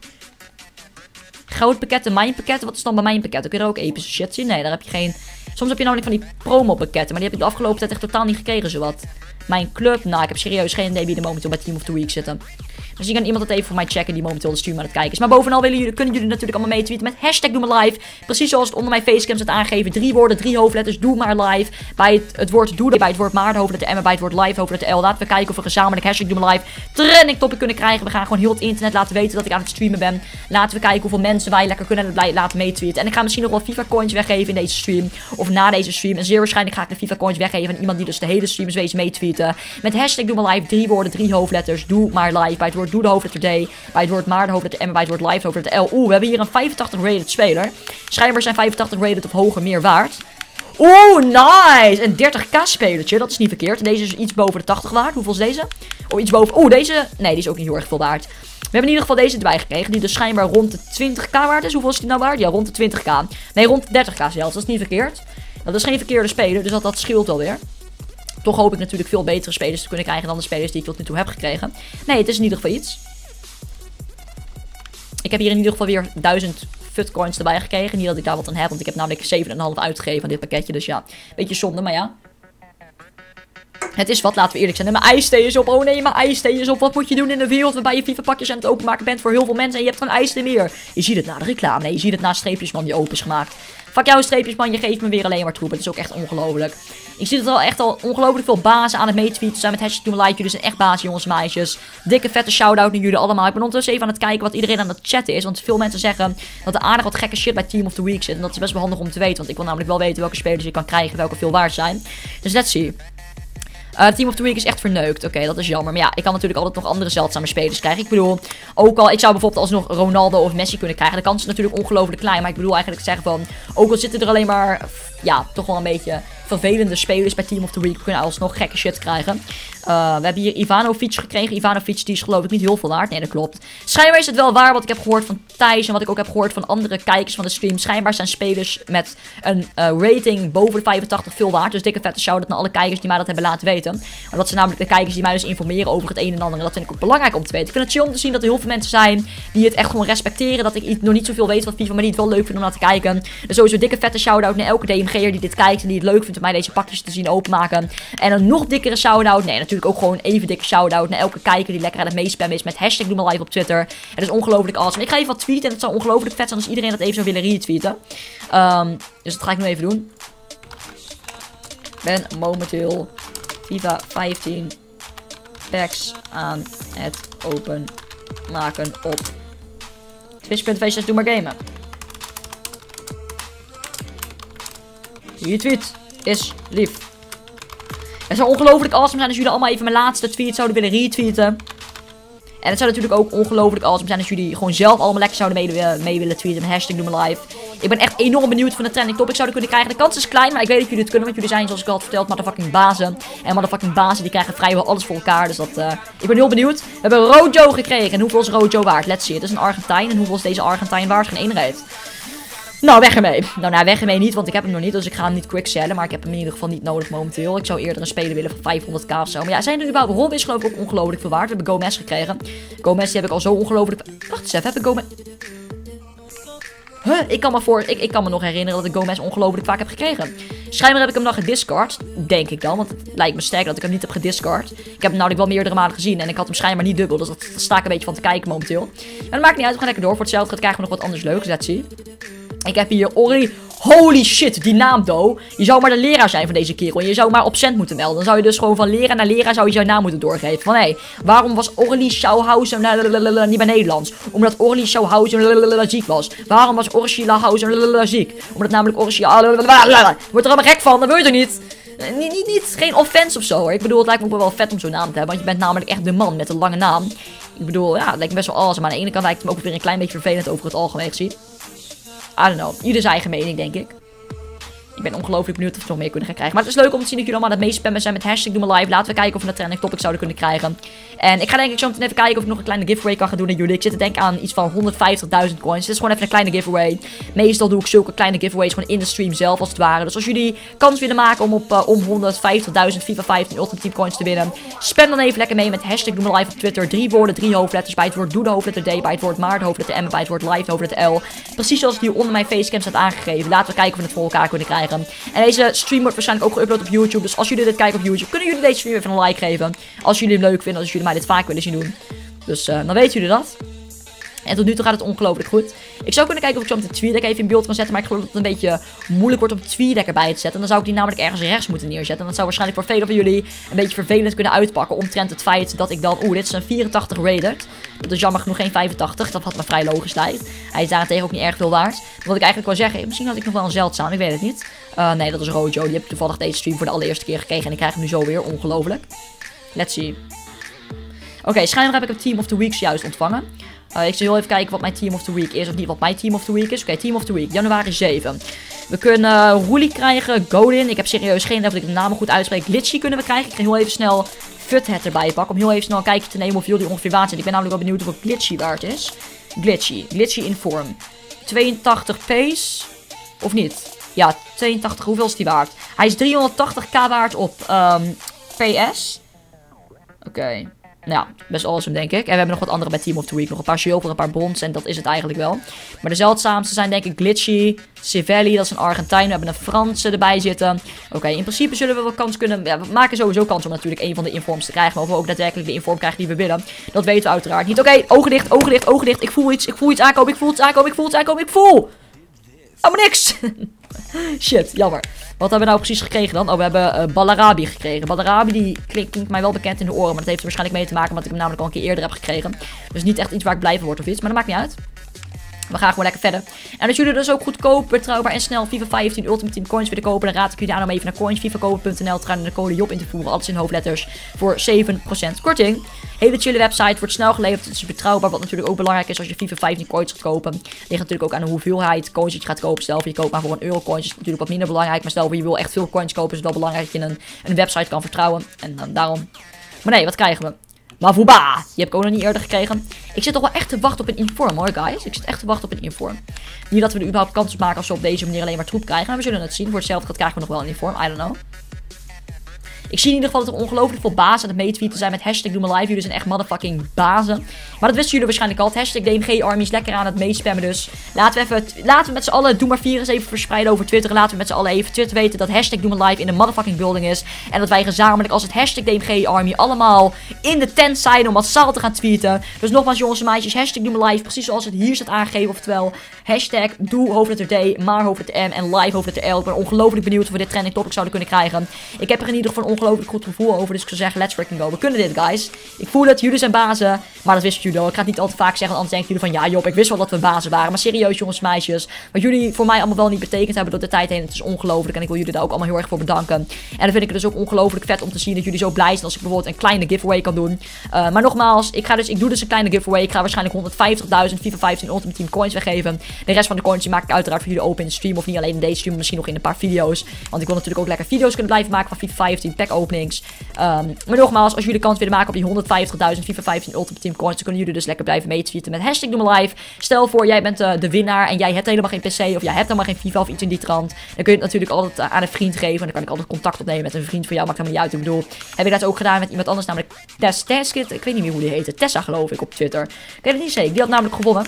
Goud pakketten, mijn pakketten. Wat is dan bij mijn pakketten? Kun je er ook epische shit zien? Nee, daar heb je geen... Soms heb je namelijk van die promo pakketten. Maar die heb ik de afgelopen tijd echt totaal niet gekregen, zowat. Mijn club, nou, ik heb serieus geen idee wie er momenteel bij Team of the Week zitten. Misschien kan iemand het even voor mij checken die momenteel de stream aan het kijken is. Maar bovenal willen jullie, kunnen jullie natuurlijk allemaal meetweeten met hashtag Doe Live. Precies zoals het onder mijn facecam staat aangegeven. Drie woorden, drie hoofdletters, Doe Maar Live. Bij het, het woord Doe, bij het woord Maar, de hoofdletter M, bij het woord Live, hoofdletter L. Laten we kijken of we gezamenlijk hashtag Doe Live trending topic kunnen krijgen. We gaan gewoon heel het internet laten weten dat ik aan het streamen ben. Laten we kijken hoeveel mensen wij lekker kunnen laten meetweeten. En ik ga misschien nog wel FIFA coins weggeven in deze stream. Of na deze stream. En zeer waarschijnlijk ga ik de FIFA coins weggeven aan iemand die dus de hele stream is wezen meetweeten. Met hashtag Doe Live, drie woorden, drie hoofdletters, Doe Maar Live. Bij het woord Doe de hoofdletter D. Bij het woord maar de hoofdletter M, bij het woord live hoofdletter L. Oeh, we hebben hier een 85 rated speler. Schijnbaar zijn 85 rated of hoger meer waard. Oeh, nice! Een 30k spelertje, dat is niet verkeerd. Deze is iets boven de 80 waard. Hoeveel is deze? Oh, iets boven... Oeh, deze... Nee, die is ook niet heel erg veel waard. We hebben in ieder geval deze erbij gekregen, die dus schijnbaar rond de 20k waard is. Hoeveel is die nou waard? Ja, rond de 20k. Nee, rond de 30k zelfs. Dat is niet verkeerd. Dat is geen verkeerde speler, dus dat, dat scheelt alweer. Toch hoop ik natuurlijk veel betere spelers te kunnen krijgen dan de spelers die ik tot nu toe heb gekregen. Nee, het is in ieder geval iets. Ik heb hier in ieder geval weer 1000 futcoins erbij gekregen. Niet dat ik daar wat aan heb, want ik heb namelijk 7,5 uitgegeven aan dit pakketje. Dus ja, beetje zonde, maar ja. Het is wat, laten we eerlijk zijn. En mijn ijsthee is op. Oh nee, mijn ijsthee is op. Wat moet je doen in de wereld waarbij je FIFA pakjes aan het openmaken bent voor heel veel mensen en je hebt gewoon ijsthee meer? Je ziet het na de reclame. Nee, je ziet het na streepjesman die open is gemaakt. Fuck jouw streepjesman, je geeft me weer alleen maar troep. Het is ook echt ongelooflijk. Ik zie dat er al echt al ongelooflijk veel bazen aan het meetweeten zijn met hashtag Doe Like. Jullie zijn echt bazen, jongens en meisjes. Dikke vette shout-out naar jullie allemaal. Ik ben ondertussen even aan het kijken wat iedereen aan het chatten is. Want veel mensen zeggen dat er aardig wat gekke shit bij Team of the Week zit. En dat is best wel handig om te weten. Want ik wil namelijk wel weten welke spelers ik kan krijgen, welke veel waard zijn. Dus let's see. Uh, Team of the Week is echt verneukt. Oké, dat is jammer. Maar ja, ik kan natuurlijk altijd nog andere zeldzame spelers krijgen. Ik bedoel, ook al, ik zou bijvoorbeeld alsnog Ronaldo of Messi kunnen krijgen. De kans is natuurlijk ongelooflijk klein. Maar ik bedoel eigenlijk zeggen van, ook al zitten er alleen maar, ja, toch wel een beetje vervelende spelers bij Team of the Week. We kunnen alsnog gekke shit krijgen. Uh, we hebben hier Ivanovic gekregen. Ivanovic die is geloof ik niet heel veel waard. Nee, dat klopt. Schijnbaar is het wel waar wat ik heb gehoord van Thijs. En wat ik ook heb gehoord van andere kijkers van de stream. Schijnbaar zijn spelers met een uh, rating boven de 85 veel waard. Dus dikke vette shout-out naar alle kijkers die mij dat hebben laten weten. Maar dat zijn namelijk de kijkers die mij dus informeren over het een en ander. En dat vind ik ook belangrijk om te weten. Ik vind het chill om te zien dat er heel veel mensen zijn die het echt gewoon respecteren. Dat ik nog niet zoveel weet van FIFA, maar die het wel leuk vinden om naar te kijken. Dus sowieso dikke vette shout-out naar elke DMG'er die dit kijkt en die het leuk vindt om mij deze pakjes te zien openmaken. En een nog dikkere shout-out. Nee, natuurlijk ook gewoon even dikke shout-out naar elke kijker die lekker aan het meespammen is met hashtag Doe maar live op Twitter. Het is ongelooflijk awesome. Ik ga even wat tweeten en het zou ongelooflijk vet zijn als iedereen dat even zou willen retweeten. Um, dus dat ga ik nu even doen. Ik ben momenteel FIFA 15 packs aan het openmaken op twitch.tv doe maar gamen. Tweet is lief. Het zou ongelooflijk awesome zijn als jullie allemaal even mijn laatste tweet zouden willen retweeten. En het zou natuurlijk ook ongelooflijk awesome zijn als jullie gewoon zelf allemaal lekker zouden mee, mee willen tweeten hashtag Doe live. Ik ben echt enorm benieuwd van de trending topic zouden kunnen krijgen. De kans is klein, maar ik weet dat jullie het kunnen. Want jullie zijn, zoals ik al had verteld, motherfucking bazen. En motherfucking bazen, die krijgen vrijwel alles voor elkaar. Dus dat, uh, ik ben heel benieuwd. We hebben Rojo gekregen. En hoeveel is Rojo waard? Let's see. Het is een Argentijn. En hoeveel is deze Argentijn waard? Geen eenheid. Nou, weg ermee. Nou, nou, weg ermee niet, want ik heb hem nog niet. Dus ik ga hem niet quick sellen. Maar ik heb hem in ieder geval niet nodig momenteel. Ik zou eerder een speler willen van 500k of zo. Maar ja, zijn er überhaupt... Rob is geloof ik ook ongelooflijk verwaard. We hebben Gomez gekregen. Gomez die heb ik al zo ongelooflijk... Wacht eens even, heb ik Gomez... Huh? Ik kan, me voor, ik, ik kan me nog herinneren dat ik Gomez ongelooflijk vaak heb gekregen. Schijnbaar heb ik hem dan gediscard. Denk ik dan, want het lijkt me sterk dat ik hem niet heb gediscard. Ik heb hem namelijk wel meerdere malen gezien en ik had hem schijnbaar niet dubbel. Dus dat, daar sta ik een beetje van te kijken momenteel. Maar dat maakt niet uit, we gaan lekker door. Voor hetzelfde krijgen we nog wat anders leuks, let's see. Ik heb hier Ori. Holy shit, die naam, Do. Je zou maar de leraar zijn van deze kerel. Je zou maar op cent moeten melden. Dan zou je dus gewoon van leraar naar leraar zou je zijn naam moeten doorgeven. Van hé, hey, waarom was Orly Schauhausen niet bij Nederlands? Omdat Orly Schauhausen ziek was. Waarom was Orly Hausen ziek? Omdat namelijk Orly... Wordt er allemaal gek van, dat wil je niet? Niet, niet, niet, geen offense of zo hoor. Ik bedoel, het lijkt me ook wel vet om zo'n naam te hebben. Want je bent namelijk echt de man met een lange naam. Ik bedoel, ja, het lijkt me best wel awesome. Maar aan de ene kant lijkt het me ook weer een klein beetje vervelend over het algemeen gezien. I don't know. Zijn eigen mening, denk ik. Ik ben ongelooflijk benieuwd of we nog meer kunnen gaan krijgen. Maar het is leuk om te zien dat jullie allemaal aan het meespammen zijn met hashtag Doe Me Live. Laten we kijken of we een trending topic zouden kunnen krijgen. En ik ga denk ik zo meteen even kijken of ik nog een kleine giveaway kan gaan doen aan jullie. Ik zit te denken aan iets van 150.000 coins. Dit is gewoon even een kleine giveaway. Meestal doe ik zulke kleine giveaways gewoon in de stream zelf als het ware. Dus als jullie kans willen maken om op uh, om 150.000 FIFA 15 Ultimate Team coins te winnen. Spam dan even lekker mee met hashtag Doe Live op Twitter. Drie woorden, drie hoofdletters. Bij het woord Doe de hoofdletter D. Bij het woord Maar de hoofdletter M. Bij het woord Live de hoofdletter L. Precies zoals het hier onder mijn facecam staat aangegeven. Laten we kijken of we het voor elkaar kunnen krijgen. En deze stream wordt waarschijnlijk ook geüpload op YouTube. Dus als jullie dit kijken op YouTube, kunnen jullie deze stream even een like geven. Als jullie het leuk vinden, als jullie dit vaak willen zien doen. Dus uh, dan weten jullie dat. En tot nu toe gaat het ongelooflijk goed. Ik zou kunnen kijken of ik zo met de tweedek even in beeld kan zetten. Maar ik geloof dat het een beetje moeilijk wordt om de tweedek erbij te zetten. En dan zou ik die namelijk ergens rechts moeten neerzetten. En dat zou waarschijnlijk voor velen van jullie een beetje vervelend kunnen uitpakken. Omtrent het feit dat ik dan... Oeh, dit is een 84 rated. Dat is jammer genoeg geen 85. Dat had me vrij logisch lijkt. Hij is daarentegen ook niet erg veel waard. Wat ik eigenlijk wil zeggen, misschien had ik nog wel een zeldzaam. Ik weet het niet. Uh, nee, dat is Rojo. Die heb toevallig deze stream voor de allereerste keer gekregen. En ik krijg hem nu zo weer. Ongelooflijk. Let's see. Oké, schijnbaar heb ik het Team of the Weeks juist ontvangen. Uh, ik zal heel even kijken wat mijn Team of the Week is. Of niet wat mijn Team of the Week is. Oké, Team of the Week. Januari 7. We kunnen uh, Roelie krijgen. Godin. Ik heb serieus geen idee of ik de namen goed uitspreek. Glitchy kunnen we krijgen. Ik ga heel even snel Futhead erbij pakken. Om heel even snel een kijkje te nemen of jullie ongeveer waard zijn. Ik ben namelijk wel benieuwd hoeveel Glitchy waard is. Glitchy. Glitchy in vorm. 82 pace. Of niet? Ja, 82. Hoeveel is die waard? Hij is 380k waard op um, PS. Oké. Nou, best awesome denk ik. En we hebben nog wat andere bij Team of the Week. Nog een paar zilver, een paar brons. En dat is het eigenlijk wel. Maar de zeldzaamste zijn denk ik Glitchy, Civelli, dat is een Argentijn. We hebben een Franse erbij zitten. Oké, in principe zullen we wel kans kunnen... Ja, we maken sowieso kans om natuurlijk een van de informs te krijgen. Maar of we ook daadwerkelijk de inform krijgen die we willen. Dat weten we uiteraard niet. Oké, ogen dicht, ogen dicht, ogen dicht. Ik voel iets, ik voel iets aankomen, ik voel iets aankomen, ik voel iets aankomen, ik voel... Maar niks! Shit, jammer. Wat hebben we nou precies gekregen dan? Oh, we hebben uh, Ballarabi gekregen. Ballarabi die klinkt, klinkt, mij wel bekend in de oren. Maar dat heeft er waarschijnlijk mee te maken omdat ik hem namelijk al een keer eerder heb gekregen. Dus niet echt iets waar ik blij van word of iets. Maar dat maakt niet uit. We gaan gewoon lekker verder. En als jullie dus ook goedkoop, betrouwbaar en snel FIFA 15 Ultimate Team Coins willen kopen, dan raad ik jullie aan om even naar coinsvivakopen.nl te gaan en de code JOB in te voeren. Alles in hoofdletters voor 7% korting. Hele chille website, wordt snel geleverd, het is betrouwbaar, wat natuurlijk ook belangrijk is als je FIFA 15 coins gaat kopen. Ligt natuurlijk ook aan de hoeveelheid coins dat je gaat kopen. Stel je koopt maar voor een euro coins, is natuurlijk wat minder belangrijk. Maar stel je wil echt veel coins kopen, is het wel belangrijk dat je een, een website kan vertrouwen. En dan daarom... Maar nee, wat krijgen we? Mavuba! Die heb ik ook nog niet eerder gekregen. Ik zit toch wel echt te wachten op een inform hoor, guys. Ik zit echt te wachten op een inform. Niet dat we er überhaupt kans maken als we op deze manier alleen maar troep krijgen. Maar we zullen het zien. Voor hetzelfde krijgen we nog wel een inform. I don't know. Ik zie in ieder geval dat er ongelooflijk veel bazen aan het meetweeten zijn met hashtag Doe Live. Jullie zijn echt motherfucking bazen. Maar dat wisten jullie waarschijnlijk al. Hashtag DMG Army is lekker aan het meespammen dus. Laten we even, laten we met z'n allen Doe Maar Virus even verspreiden over Twitter. Laten we met z'n allen even Twitter weten dat hashtag Doe Live in de motherfucking building is. En dat wij gezamenlijk als het hashtag DMG Army allemaal in de tent zijn om massaal te gaan tweeten. Dus nogmaals jongens en meisjes, hashtag Doe Live. Precies zoals het hier staat aangegeven. Oftewel, hashtag Doe hoofdletter D, maar hoofdletter M en live hoofdletter L. Ik ben ongelooflijk benieuwd of we dit trending topic zouden kunnen krijgen. Ik heb er in ieder geval ongelooflijk goed gevoel over. Dus ik zou zeggen, let's freaking go. We kunnen dit, guys. Ik voel het, jullie zijn bazen. Maar dat wisten jullie al. Ik ga het niet altijd vaak zeggen, want anders denken jullie van... Ja, Job, ik wist wel dat we bazen waren. Maar serieus, jongens meisjes. Wat jullie voor mij allemaal wel niet betekend hebben door de tijd heen. Het is ongelooflijk. En ik wil jullie daar ook allemaal heel erg voor bedanken. En dan vind ik het dus ook ongelooflijk vet om te zien dat jullie zo blij zijn als ik bijvoorbeeld een kleine giveaway kan doen. Uh, maar nogmaals, ik, ga dus, ik doe dus een kleine giveaway. Ik ga waarschijnlijk 150.000 FIFA 15 Ultimate Team coins weggeven. De rest van de coins die maak ik uiteraard voor jullie open in de stream. Of niet alleen in deze stream, misschien nog in een paar video's. Want ik wil natuurlijk ook lekker video's kunnen blijven maken van FIFA 15 pack openings. Um, maar nogmaals, als jullie kans willen maken op die 150.000 FIFA 15 Ultimate livestream coins. Dan kunnen jullie dus lekker blijven meetweeten met hashtag Doe Live. Stel voor, jij bent uh, de winnaar en jij hebt helemaal geen PC of jij hebt helemaal geen FIFA of iets in die trant. Dan kun je het natuurlijk altijd uh, aan een vriend geven. En dan kan ik altijd contact opnemen met een vriend van jou. Maakt helemaal niet uit. Ik bedoel, heb ik dat ook gedaan met iemand anders, namelijk Tess Teskit. Ik weet niet meer hoe die heette. Tessa geloof ik op Twitter. Ik weet het niet zeker. Die had namelijk gewonnen.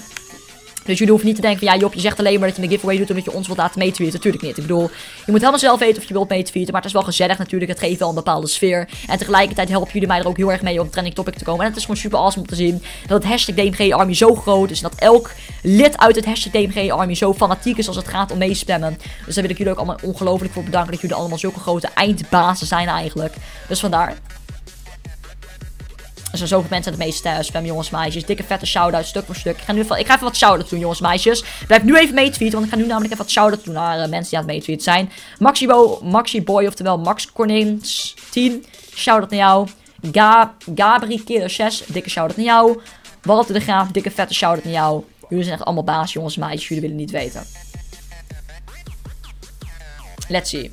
Dus jullie hoeven niet te denken van ja Job, je zegt alleen maar dat je een giveaway doet omdat je ons wilt laten meetweeten. Natuurlijk niet. Ik bedoel, je moet helemaal zelf weten of je wilt meetweeten. Maar het is wel gezellig natuurlijk. Het geeft wel een bepaalde sfeer. En tegelijkertijd helpen jullie mij er ook heel erg mee om trending topic te komen. En het is gewoon super awesome om te zien dat het hashtag DMG Army zo groot is. En dat elk lid uit het hashtag DMG Army zo fanatiek is als het gaat om meespammen. Dus daar wil ik jullie ook allemaal ongelooflijk voor bedanken dat jullie allemaal zulke grote eindbazen zijn eigenlijk. Dus vandaar. Er zijn zoveel mensen aan het meeste uh, spam, jongens, meisjes. Dikke vette shout-out, stuk voor stuk. Ik ga, nu even, ik ga even wat shout-outs doen, jongens, meisjes. Blijf nu even meetweeten, want ik ga nu namelijk even wat shout-outs doen naar uh, mensen die aan het meetweeten zijn. Maxibo, Maxi Boy, oftewel Max Corneens 10. Shout-out naar jou. Ga, Gabri Killer 6, dikke shout-out naar jou. Walter de Graaf, dikke vette shout-out naar jou. Jullie zijn echt allemaal baas, jongens, meisjes. Jullie willen niet weten. Let's see.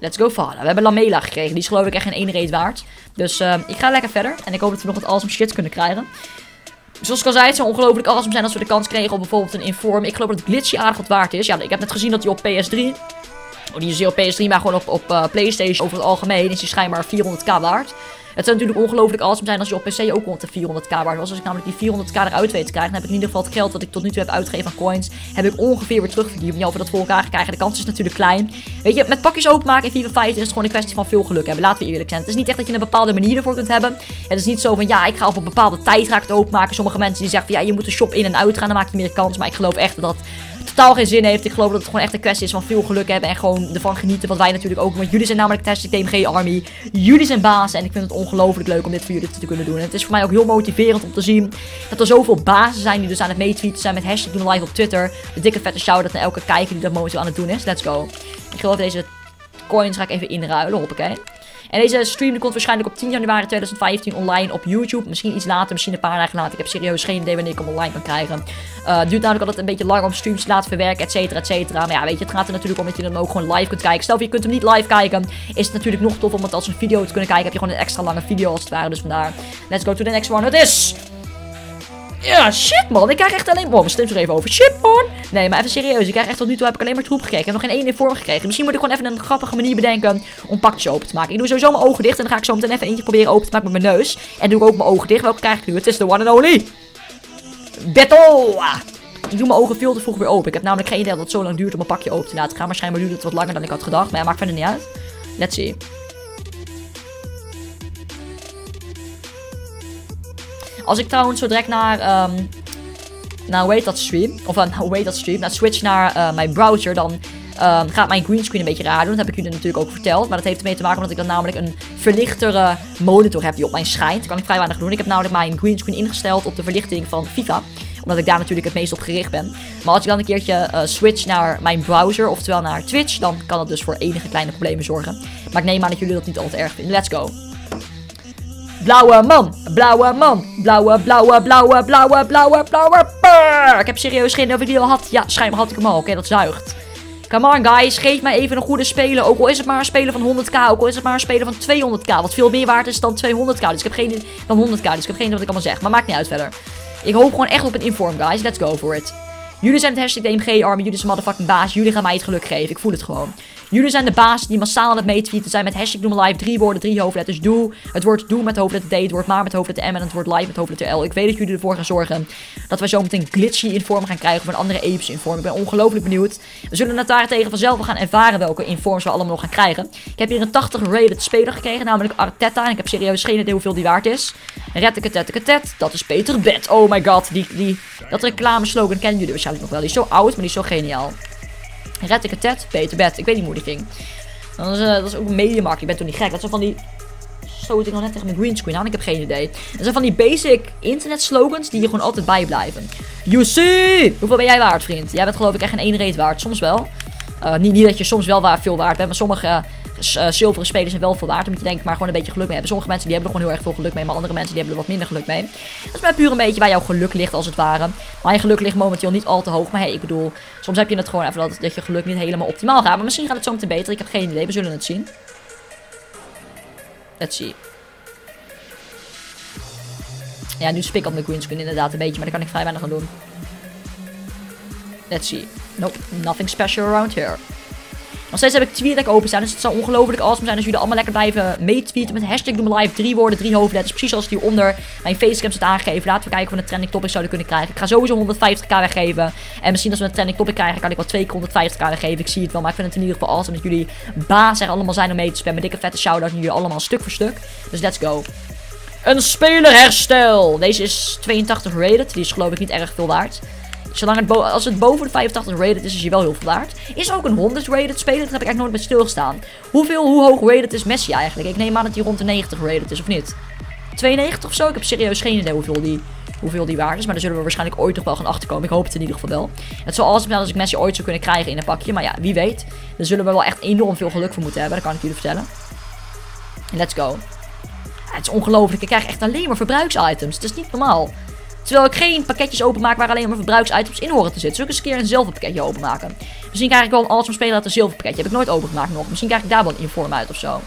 Let's go vader. We hebben Lamela gekregen. Die is geloof ik echt geen ene reet waard. Dus uh, ik ga lekker verder. En ik hoop dat we nog wat awesome shit kunnen krijgen. Zoals ik al zei, het zou ongelooflijk awesome zijn als we de kans kregen op bijvoorbeeld een inform. Ik geloof dat Glitchy aardig wat waard is. Ja, ik heb net gezien dat hij op PS3... Oh, is hier op PS3, maar gewoon op, op uh, Playstation over het algemeen is hij schijnbaar 400k waard. Het zou natuurlijk ongelooflijk awesome zijn als je op PC ook rond de 400k waard was. Als ik namelijk die 400k eruit weet te krijgen, dan heb ik in ieder geval het geld wat ik tot nu toe heb uitgegeven aan coins, heb ik ongeveer weer terugverdiend. Ja, of we dat voor elkaar krijgen, de kans is natuurlijk klein. Weet je, met pakjes openmaken in FIFA Fighter is het gewoon een kwestie van veel geluk hebben. Laten we eerlijk zijn. Het is niet echt dat je een bepaalde manier ervoor kunt hebben. Het is niet zo van, ja, ik ga op een bepaalde tijd raak het openmaken. Sommige mensen die zeggen van, ja, je moet de shop in en uit gaan, dan maak je meer kans. Maar ik geloof echt dat totaal geen zin heeft. Ik geloof dat het gewoon echt een kwestie is van veel geluk hebben en gewoon ervan genieten. Wat wij natuurlijk ook. Want jullie zijn namelijk Tastic DMG Army. Jullie zijn baas en ik vind het ongelooflijk leuk om dit voor jullie te kunnen doen. En het is voor mij ook heel motiverend om te zien dat er zoveel bazen zijn die dus aan het meetweeten zijn met hashtag doen live op Twitter. De dikke vette shout-out naar elke kijker die dat momenteel aan het doen is. Let's go. Ik geloof deze coins ga ik even inruilen. Hoppakee. En deze stream komt waarschijnlijk op 10 januari 2015 online op YouTube. Misschien iets later, misschien een paar dagen later. Ik heb serieus geen idee wanneer ik hem online kan krijgen. Uh, het duurt namelijk altijd een beetje lang om streams te laten verwerken, et cetera, et cetera. Maar ja, weet je, het gaat er natuurlijk om dat je hem ook gewoon live kunt kijken. Stel, je kunt hem niet live kijken, is het natuurlijk nog tof om het als een video te kunnen kijken. Heb je gewoon een extra lange video als het ware. Dus vandaar, let's go to the next one. Het is... Ja, shit man. Ik krijg echt alleen... Oh, mijn stem er even over. Shit man. Nee, maar even serieus. Ik krijg echt tot nu toe heb ik alleen maar troep gekregen. Ik heb nog geen ene vorm gekregen. Misschien moet ik gewoon even een grappige manier bedenken om pakjes open te maken. Ik doe sowieso mijn ogen dicht. En dan ga ik zo meteen even eentje proberen open te maken met mijn neus. En doe ik ook mijn ogen dicht. Welke krijg ik nu? Het is de one and only. Battle. Ik doe mijn ogen veel te vroeg weer open. Ik heb namelijk geen idee dat het zo lang duurt om een pakje open te laten gaan. Waarschijnlijk duurt het wat langer dan ik had gedacht. Maar ja, maakt verder niet uit. Let's see. Als ik trouwens zo direct naar... Um, nou, hoe heet dat stream? Of uh, dat stream? Nou, switch naar uh, mijn browser, dan um, gaat mijn greenscreen een beetje raar doen. Dat heb ik jullie natuurlijk ook verteld. Maar dat heeft ermee te maken omdat ik dan namelijk een verlichtere monitor heb die op mij schijnt. Kan ik vrij weinig doen. Ik heb namelijk mijn greenscreen ingesteld op de verlichting van FIFA omdat ik daar natuurlijk het meest op gericht ben. Maar als ik dan een keertje uh, switch naar mijn browser, oftewel naar Twitch, dan kan dat dus voor enige kleine problemen zorgen. Maar ik neem aan dat jullie dat niet altijd erg vinden. Let's go. Blauwe man, blauwe man, blauwe, blauwe, blauwe, blauwe, blauwe, blauwe. Ik heb serieus geen of ik die al had. Ja, schijnbaar had ik hem al. Oké, dat zuigt. Come on guys, geef mij even een goede speler. Ook al is het maar een speler van 100k, ook al is het maar een speler van 200k. Wat veel meer waard is dan 200k. Dus ik heb geen dan 100k. Dus ik heb geen idee wat ik allemaal zeg. Maar maakt niet uit verder. Ik hoop gewoon echt op een inform, guys. Let's go for it. Jullie zijn het hashtag DMG Army. Jullie zijn motherfucking baas. Jullie gaan mij het geluk geven. Ik voel het gewoon. Jullie zijn de baas die massaal aan het meetweeten zijn met hashtag Doe Live. Drie woorden, drie hoofdletters. Doe. Het wordt doe met hoofdletter D. Het wordt maar met hoofdletter M. En het wordt live met hoofdletter L. Ik weet dat jullie ervoor gaan zorgen dat we zo meteen glitchy inform gaan krijgen. Of een andere epische inform. Ik ben ongelooflijk benieuwd. We zullen het daartegen vanzelf wel gaan ervaren welke informs we allemaal nog gaan krijgen. Ik heb hier een 80 rated speler gekregen. Namelijk Arteta. En ik heb serieus geen idee hoeveel die waard is. Retteketetteketet. Dat is Peter Bed. Oh my god. Die, die, dat reclame slogan kennen jullie waarschijnlijk nog wel. Die is zo oud, maar die is zo geniaal. Red ik het tet, Peter Bed. Ik weet niet hoe die ging. Dat is, uh, dat is ook een mediamarkt. Ik ben toch niet gek. Dat zijn van die... Stoot ik nog net tegen mijn greenscreen aan. Ik heb geen idee. Dat zijn van die basic internet slogans die je gewoon altijd bijblijven. You see! Hoeveel ben jij waard, vriend? Jij bent geloof ik echt een één reet waard. Soms wel. Uh, niet, niet dat je soms wel waar veel waard bent, maar sommige zilveren spelers zijn wel veel waard. Dan moet je denk ik maar gewoon een beetje geluk mee hebben. Sommige mensen die hebben er gewoon heel erg veel geluk mee. Maar andere mensen die hebben er wat minder geluk mee. Dat is maar puur een beetje waar jouw geluk ligt als het ware. Je geluk ligt momenteel niet al te hoog. Maar hey, ik bedoel, soms heb je het gewoon even dat, dat je geluk niet helemaal optimaal gaat. Maar misschien gaat het zo meteen beter. Ik heb geen idee. We zullen het zien. Let's see. Ja, nu spik op de greenscreen inderdaad een beetje. Maar daar kan ik vrij weinig aan doen. Let's see. Nope, nothing special around here. Nog steeds heb ik TweetDeck openstaan, dus het zou ongelooflijk awesome zijn als jullie allemaal lekker blijven meetweeten met hashtag live. Drie woorden, drie hoofdletters, precies zoals die onder mijn facecam zit aangegeven. Laten we kijken of we een trending topic zouden kunnen krijgen. Ik ga sowieso 150k weggeven. En misschien als we een trending topic krijgen, kan ik wel twee keer 150k weggeven. Ik zie het wel, maar ik vind het in ieder geval awesome dat jullie baas er allemaal zijn om mee te spammen. Dikke vette shout-out jullie allemaal stuk voor stuk. Dus let's go. Een spelerherstel. Deze is 82 rated. Die is geloof ik niet erg veel waard. Zolang het als het boven de 85 rated is, is hij wel heel veel waard. Is ook een 100 rated speler. Dat heb ik eigenlijk nooit met stilgestaan. Hoeveel, hoe hoog rated is Messi eigenlijk? Ik neem aan dat hij rond de 90 rated is, of niet? 92 of zo? Ik heb serieus geen idee hoeveel die, hoeveel die waard is. Maar daar zullen we waarschijnlijk ooit nog wel gaan achterkomen. Ik hoop het in ieder geval wel. Het zou awesome zijn als ik Messi ooit zou kunnen krijgen in een pakje. Maar ja, wie weet. Daar zullen we wel echt enorm veel geluk voor moeten hebben. Dat kan ik jullie vertellen. Let's go. het is ongelooflijk. Ik krijg echt alleen maar verbruiksitems. Het is niet normaal. Terwijl ik geen pakketjes openmaak waar alleen maar verbruiksitems in horen te zitten. Zullen ik eens een keer een zilverpakketje openmaken? Misschien krijg ik wel een awesome speler uit een zilverpakketje. Heb ik nooit opengemaakt nog. Misschien krijg ik daar wel een inform uit of zo.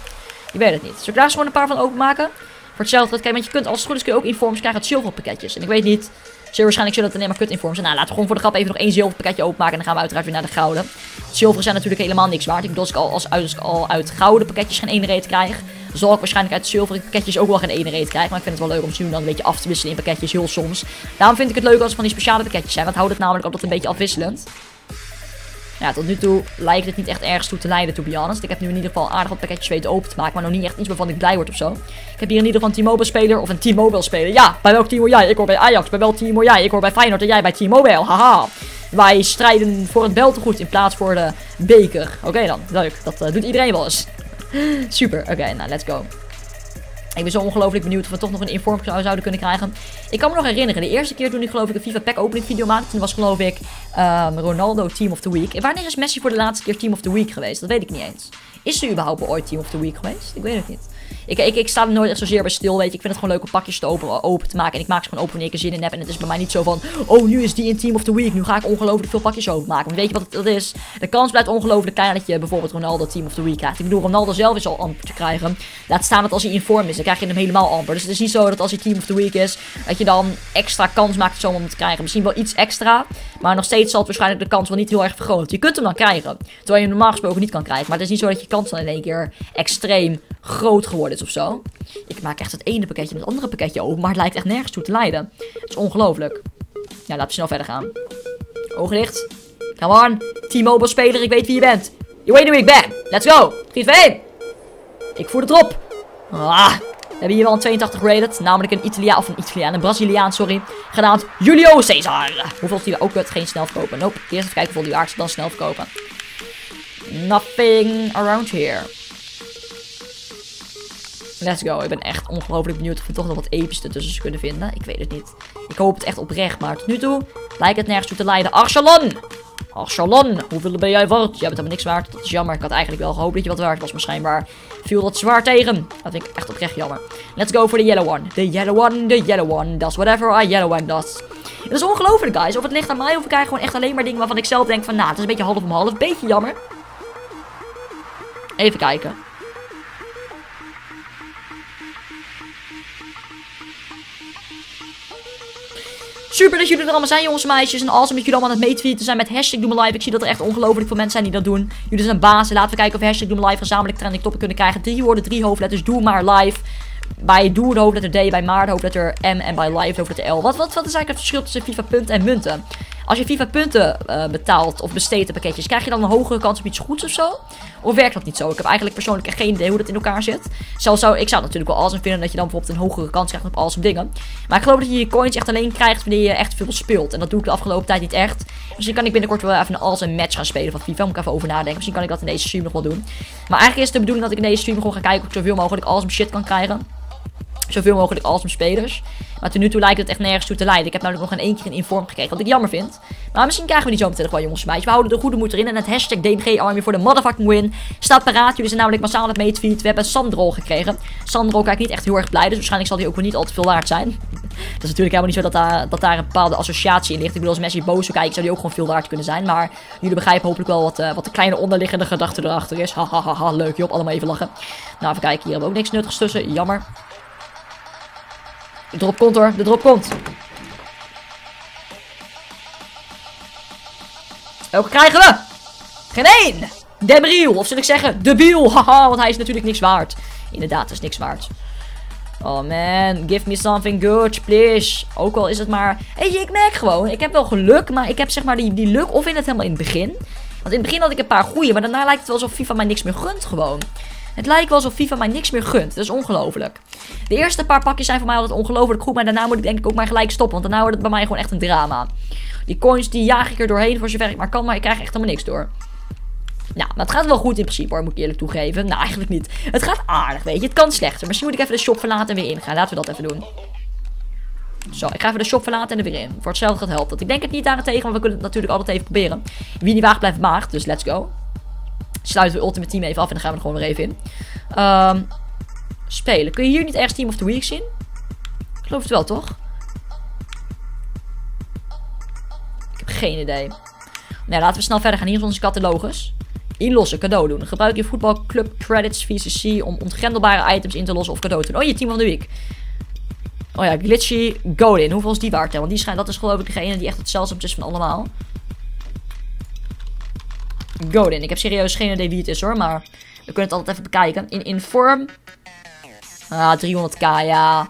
Je weet het niet. Zullen ik daar eens gewoon een paar van openmaken? Voor hetzelfde, kijk, want je kunt als het goed is kun je ook informs krijgen uit zilverpakketjes. En ik weet niet Zeer waarschijnlijk zullen het alleen maar kut informs zijn. Nou, laten we gewoon voor de grap even nog één zilverpakketje openmaken. En dan gaan we uiteraard weer naar de gouden. Zilveren zijn natuurlijk helemaal niks waard. Ik bedoel, als ik al, als, als ik al uit gouden pakketjes geen ene reet krijg, zal ik waarschijnlijk uit zilveren pakketjes ook wel geen ene reet krijgen. Maar ik vind het wel leuk om ze dan een beetje af te wisselen in pakketjes, heel soms. Daarom vind ik het leuk als er van die speciale pakketjes zijn. Want houdt het namelijk altijd een beetje afwisselend. Ja, tot nu toe lijkt het niet echt ergens toe te leiden, to be honest. Ik heb nu in ieder geval aardig wat pakketjes weten open te maken, maar nog niet echt iets waarvan ik blij word of zo. Ik heb hier in ieder geval een T-Mobile speler, of een T-Mobile speler. Ja, bij welk team hoor jij? Ik hoor bij Ajax. Bij welk team hoor jij? Ik hoor bij Feyenoord en jij bij T-Mobile. Haha. Wij strijden voor het beltegoed in plaats voor de beker. Oké dan, leuk. Dat uh, doet iedereen wel eens. Super, oké, nou, let's go. Ik ben zo ongelooflijk benieuwd of we toch nog een inform zouden kunnen krijgen. Ik kan me nog herinneren, de eerste keer toen ik geloof ik een FIFA Pack opening video maakte, toen was geloof ik um, Ronaldo Team of the Week. En wanneer is Messi voor de laatste keer Team of the Week geweest? Dat weet ik niet eens. Is er überhaupt ooit Team of the Week geweest? Ik weet het niet. Ik, ik, ik sta er nooit echt zozeer bij stil, weet je. Ik vind het gewoon leuk om pakjes te open, open te maken. En ik maak ze gewoon open wanneer ik er zin in heb. En het is bij mij niet zo van, oh, nu is die in Team of the Week. Nu ga ik ongelooflijk veel pakjes openmaken. Want weet je wat het is? De kans blijft ongelooflijk klein dat je bijvoorbeeld Ronaldo Team of the Week krijgt. Ik bedoel, Ronaldo zelf is al amper te krijgen. Laat staan dat als hij in vorm is, dan krijg je hem helemaal amper. Dus het is niet zo dat als hij Team of the Week is, dat je dan extra kans maakt om hem te krijgen. Misschien wel iets extra. Maar nog steeds zal het waarschijnlijk de kans wel niet heel erg vergroten. Je kunt hem dan krijgen. Terwijl je hem normaal gesproken niet kan krijgen. Maar het is niet zo dat je kans dan in één keer extreem groot geworden of zo. Ik maak echt het ene pakketje met het andere pakketje open, maar het lijkt echt nergens toe te leiden. Het is ongelooflijk. Ja, laten we snel verder gaan. Ogen. Come on. T-Mobile speler, ik weet wie je bent. Je weet wie ik ben. Let's go. 3, 2, 1. Ik voer de drop. Ah. We hebben hier wel een 82 rated, namelijk een Italiaan, of een Italiaan, een Braziliaan, sorry, genaamd Julio Cesar. Hoeveel die we ook het geen snel verkopen? Nope, eerst even kijken hoeveel die waard dan snel verkopen. Nothing around here. Let's go. Ik ben echt ongelooflijk benieuwd of we toch nog wat epische tussen kunnen vinden. Ik weet het niet. Ik hoop het echt oprecht. Maar tot nu toe lijkt het nergens toe te leiden. Archalon! Archalon, hoeveel ben jij waard? Jij bent helemaal niks waard. Dat is jammer. Ik had eigenlijk wel gehoopt dat je wat waard was. Maar schijnbaar viel dat zwaar tegen. Dat vind ik echt oprecht jammer. Let's go for the yellow one. The yellow one, the yellow one. Does whatever a yellow one does. Het is ongelooflijk, guys. Of het ligt aan mij of ik krijg gewoon echt alleen maar dingen waarvan ik zelf denk van... Nou, het is een beetje half om half. Beetje jammer. Even kijken. Super dat jullie er allemaal zijn, jongens en meisjes. En awesome dat jullie allemaal aan het meetweeten zijn met hashtag Doe Live. Ik zie dat er echt ongelooflijk veel mensen zijn die dat doen. Jullie zijn bazen. Laten we kijken of we hashtag Doe Live gezamenlijk trending toppen kunnen krijgen. Drie woorden, drie hoofdletters. Doe maar live. Bij Doe de hoofdletter D, bij Maar de hoofdletter M en bij Live de hoofdletter L. Wat, wat, wat is eigenlijk het verschil tussen FIFA punten en munten? Als je FIFA punten uh, betaalt of besteedt pakketjes, krijg je dan een hogere kans op iets goeds of zo? Of werkt dat niet zo? Ik heb eigenlijk persoonlijk geen idee hoe dat in elkaar zit. Zelfs zou, ik zou het natuurlijk wel awesome vinden dat je dan bijvoorbeeld een hogere kans krijgt op awesome dingen. Maar ik geloof dat je je coins echt alleen krijgt wanneer je echt veel speelt. En dat doe ik de afgelopen tijd niet echt. Misschien kan ik binnenkort wel even een awesome match gaan spelen van FIFA. Moet ik even over nadenken. Misschien kan ik dat in deze stream nog wel doen. Maar eigenlijk is het de bedoeling dat ik in deze stream gewoon ga kijken of ik zoveel mogelijk awesome shit kan krijgen. Zoveel mogelijk awesome spelers. Maar tot nu toe lijkt het echt nergens toe te leiden. Ik heb namelijk nog geen één keer een inform gekregen, wat ik jammer vind. Maar misschien krijgen we die zo meteen wel, jongens en meisjes. We houden de goede moed erin. En het hashtag DMG Army voor de motherfucking win staat paraat. Jullie zijn namelijk massaal het meetfeed. We hebben Sandro gekregen. Sandro kijkt niet echt heel erg blij, dus waarschijnlijk zal hij ook wel niet al te veel waard zijn. dat is natuurlijk helemaal niet zo dat daar, daar een bepaalde associatie in ligt. Ik bedoel, als Messi boos zou kijken, zou die ook gewoon veel waard kunnen zijn. Maar jullie begrijpen hopelijk wel wat, uh, wat de kleine onderliggende gedachte erachter is. Hahaha, ha, ha, leuk joh, allemaal even lachen. Nou, even kijken, hier hebben we ook niks nuttigs tussen. Jammer. De drop komt hoor, de drop komt. Welke krijgen we? Geen één! Debriel, of zal ik zeggen, debiel. Haha, want hij is natuurlijk niks waard. Inderdaad, is niks waard. Oh man, give me something good, please. Ook al is het maar... Hey, ik merk gewoon, ik heb wel geluk, maar ik heb zeg maar die, die luk of in het helemaal in het begin. Want in het begin had ik een paar goede, maar daarna lijkt het wel alsof FIFA mij niks meer gunt gewoon. Het lijkt wel alsof FIFA mij niks meer gunt. Dat is ongelooflijk. De eerste paar pakjes zijn voor mij altijd ongelooflijk goed. Maar daarna moet ik denk ik ook maar gelijk stoppen. Want daarna wordt het bij mij gewoon echt een drama. Die coins die jaag ik er doorheen voor zover ik maar kan. Maar ik krijg echt helemaal niks door. Nou, maar het gaat wel goed in principe hoor, moet ik eerlijk toegeven. Nou, eigenlijk niet. Het gaat aardig, weet je. Het kan slechter. Misschien moet ik even de shop verlaten en weer ingaan. Laten we dat even doen. Zo, ik ga even de shop verlaten en er weer in. Voor hetzelfde gaat helpt dat. Ik denk het niet aan tegen, maar we kunnen het natuurlijk altijd even proberen. Wie niet waagt blijft maagd, dus let's go. Sluiten we Ultimate Team even af en dan gaan we er gewoon weer even in. Um, spelen. Kun je hier niet ergens Team of the Week zien? Ik geloof het wel, toch? Ik heb geen idee. Nou, laten we snel verder gaan. Hier is onze catalogus. Inlossen, cadeau doen. Gebruik je voetbalclub credits VCC om ontgrendelbare items in te lossen of cadeau te doen. Oh, je Team of the Week. Oh ja, Glitchy Godin. Hoeveel is die waard? Want die schijnt, dat is geloof ik degene die echt het zeldzaamst is van allemaal. Godin. Ik heb serieus geen idee wie het is hoor, maar we kunnen het altijd even bekijken. In Inform. Ah, 300k, ja.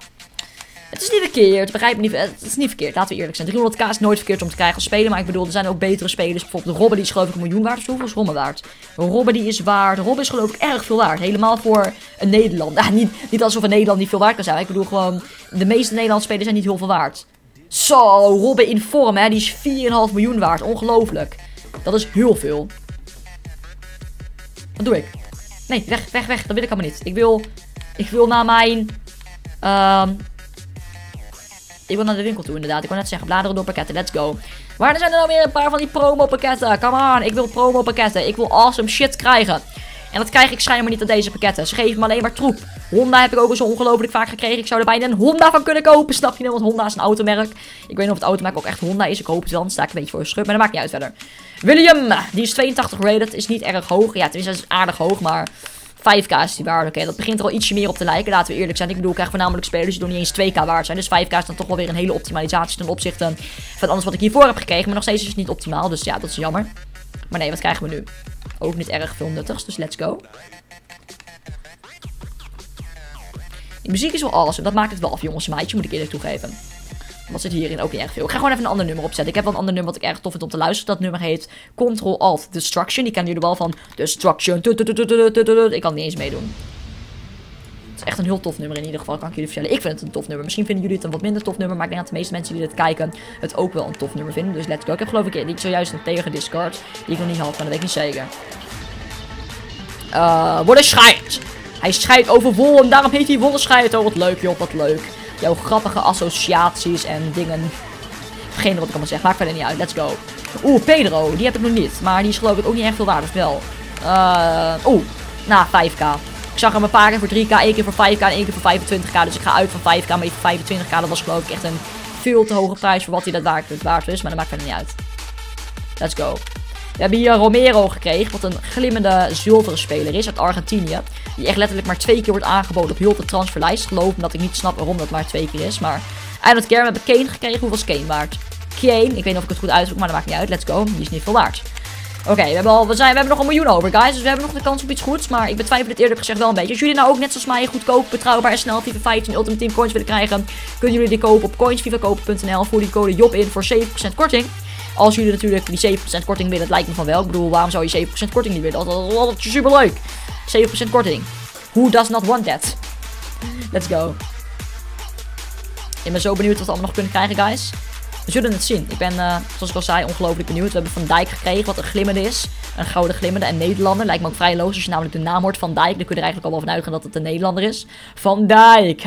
Het is niet verkeerd, begrijp niet. Het is niet verkeerd, laten we eerlijk zijn. 300k is nooit verkeerd om te krijgen als speler. Maar ik bedoel, er zijn ook betere spelers. Bijvoorbeeld Robben, die is geloof ik een miljoen waard. hoeveel is Robben waard? Robben die is waard. Robben is geloof ik erg veel waard. Helemaal voor een Nederland. Ah, niet, niet alsof een Nederland niet veel waard kan zijn. Ik bedoel gewoon, de meeste Nederlandse spelers zijn niet heel veel waard. Zo, Robben in vorm, hè. Die is 4,5 miljoen waard. Ongelooflijk. Dat is heel veel. Wat doe ik? Nee, weg, weg, weg. Dat wil ik allemaal niet. Ik wil, ik wil naar mijn... Um, ik wil naar de winkel toe inderdaad. Ik wil net zeggen, bladeren door pakketten. Let's go. Waar zijn er nou weer een paar van die promo pakketten? Come on, ik wil promo pakketten. Ik wil awesome shit krijgen. En dat krijg ik schijnbaar niet aan deze pakketten. Ze geven me alleen maar troep. Honda heb ik ook zo ongelooflijk vaak gekregen. Ik zou er bijna een Honda van kunnen kopen. Snap je nou? Want Honda is een automerk. Ik weet niet of het automerk ook echt Honda is. Ik hoop het wel. Dan sta ik een beetje voor een schut. Maar dat maakt niet uit verder. William. Die is 82 rated. Is niet erg hoog. Ja, tenminste, dat is aardig hoog. Maar 5k is die waarde. Oké, dat begint er al ietsje meer op te lijken. Laten we eerlijk zijn. Ik bedoel, ik krijg voornamelijk spelers die nog niet eens 2k waard zijn. Dus 5k is dan toch wel weer een hele optimalisatie ten opzichte van alles wat ik hiervoor heb gekregen. Maar nog steeds is het niet optimaal. Dus ja, dat is jammer. Maar nee, wat krijgen we nu? Ook niet erg veel nuttigs. Dus let's go. Die muziek is wel. En dat maakt het wel af, jongens. Meidje, moet ik eerlijk toegeven. Wat zit hierin ook niet erg veel. Ik ga gewoon even een ander nummer opzetten. Ik heb wel een ander nummer wat ik erg tof vind om te luisteren. Dat nummer heet Control Alt Destruction. Die kennen jullie wel van Destruction. Ik kan niet eens meedoen. Echt een heel tof nummer in ieder geval, kan ik jullie vertellen. Ik vind het een tof nummer. Misschien vinden jullie het een wat minder tof nummer. Maar ik denk dat de meeste mensen die dit kijken het ook wel een tof nummer vinden. Dus let's go. Ik heb geloof ik die zojuist een tegen Discord. Die ik nog niet had, maar dat weet ik niet zeker. Uh, worden schijt. Hij scheidt over wol en daarom heet hij wollenscheit. Oh, wat leuk joh, wat leuk. Jouw grappige associaties en dingen. Vergeet wat ik allemaal zeg, maakt verder niet uit. Let's go. Oeh, Pedro, die heb ik nog niet. Maar die is geloof ik ook niet echt veel waard, of wel. Uh, Oeh, na nou, 5k. Ik zag hem een paar keer voor 3k, één keer voor 5k en één keer voor 25k. Dus ik ga uit van 5k, maar voor 25k. Dat was geloof ik echt een veel te hoge prijs voor wat hij dat waard, is. Maar dat maakt verder niet uit. Let's go. We hebben hier Romero gekregen, wat een glimmende zilveren speler is uit Argentinië. Die echt letterlijk maar twee keer wordt aangeboden op heel de transferlijst. Geloof me dat ik niet snap waarom dat maar twee keer is. Maar don't care. We hebben Kane gekregen. Hoeveel is Kane waard? Kane, ik weet niet of ik het goed uitspreek, maar dat maakt niet uit. Let's go. Die is niet veel waard. Oké, we, hebben al, we, zijn, we hebben nog een miljoen over, guys. Dus we hebben nog de kans op iets goeds. Maar ik betwijfel het eerlijk gezegd wel een beetje. Als jullie nou ook net zoals mij goedkoop, betrouwbaar en snel FIFA 15 Ultimate Team coins willen krijgen, kunnen jullie die kopen op coinsvivakopen.nl. Voer die code JOB in voor 7% korting. Als jullie natuurlijk die 7% korting willen, het lijkt me van wel. Ik bedoel, waarom zou je 7% korting niet willen? Dat is altijd super leuk. 7% korting. Who does not want that? Let's go. Ik ben zo benieuwd wat we allemaal nog kunnen krijgen, guys. We zullen het zien. Ik ben, uh, zoals ik al zei, ongelooflijk benieuwd. We hebben Van Dijk gekregen, wat een glimmende is. Een gouden glimmende en Nederlander. Lijkt me ook vrij logisch als je namelijk de naam hoort Van Dijk. Dan kun je er eigenlijk al wel van uitgaan dat het een Nederlander is. Van Dijk.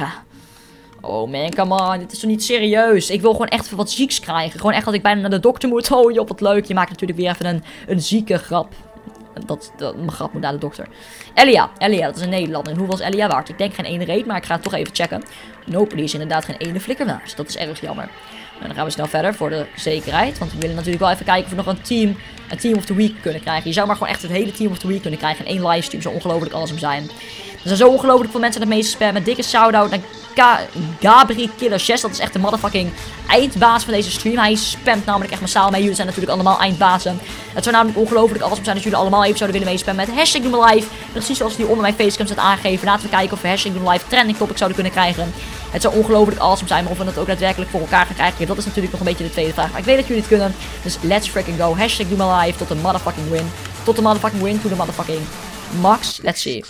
Oh man, come on. Dit is toch niet serieus? Ik wil gewoon echt wat zieks krijgen. Gewoon echt dat ik bijna naar de dokter moet. Oh joh, wat leuk. Je maakt natuurlijk weer even een, een zieke grap. Dat, dat, mijn grap moet naar de dokter. Elia. Elia, dat is een Nederlander. En hoeveel is Elia waard? Ik denk geen ene reet, maar ik ga het toch even checken. Nope, die is inderdaad geen ene flikker waard. Dat is erg jammer. En dan gaan we snel verder voor de zekerheid. Want we willen natuurlijk wel even kijken of we nog een team, een team of the week kunnen krijgen. Je zou maar gewoon echt het hele team of the week kunnen krijgen. In één livestream zou ongelooflijk awesome zijn. Er zijn zo ongelooflijk veel mensen het meeste spammen. Dikke shout-out naar Ga Gabri Killer 6. Dat is echt de motherfucking eindbaas van deze stream. Hij spamt namelijk echt massaal mee. Jullie zijn natuurlijk allemaal eindbazen. Het zou namelijk ongelooflijk awesome zijn als jullie allemaal even zouden willen meespammen met hashtag Doe Live. Precies zoals die onder mijn facecam staat aangegeven. Laten we kijken of we hashtag Doe Live trending topic zouden kunnen krijgen. Het zou ongelooflijk awesome zijn, maar of we het ook daadwerkelijk voor elkaar gaan krijgen, dat is natuurlijk nog een beetje de tweede vraag. Maar ik weet dat jullie het kunnen, dus let's freaking go. Hashtag Doe Tot de motherfucking win. Tot de motherfucking win, to de motherfucking max. Let's see.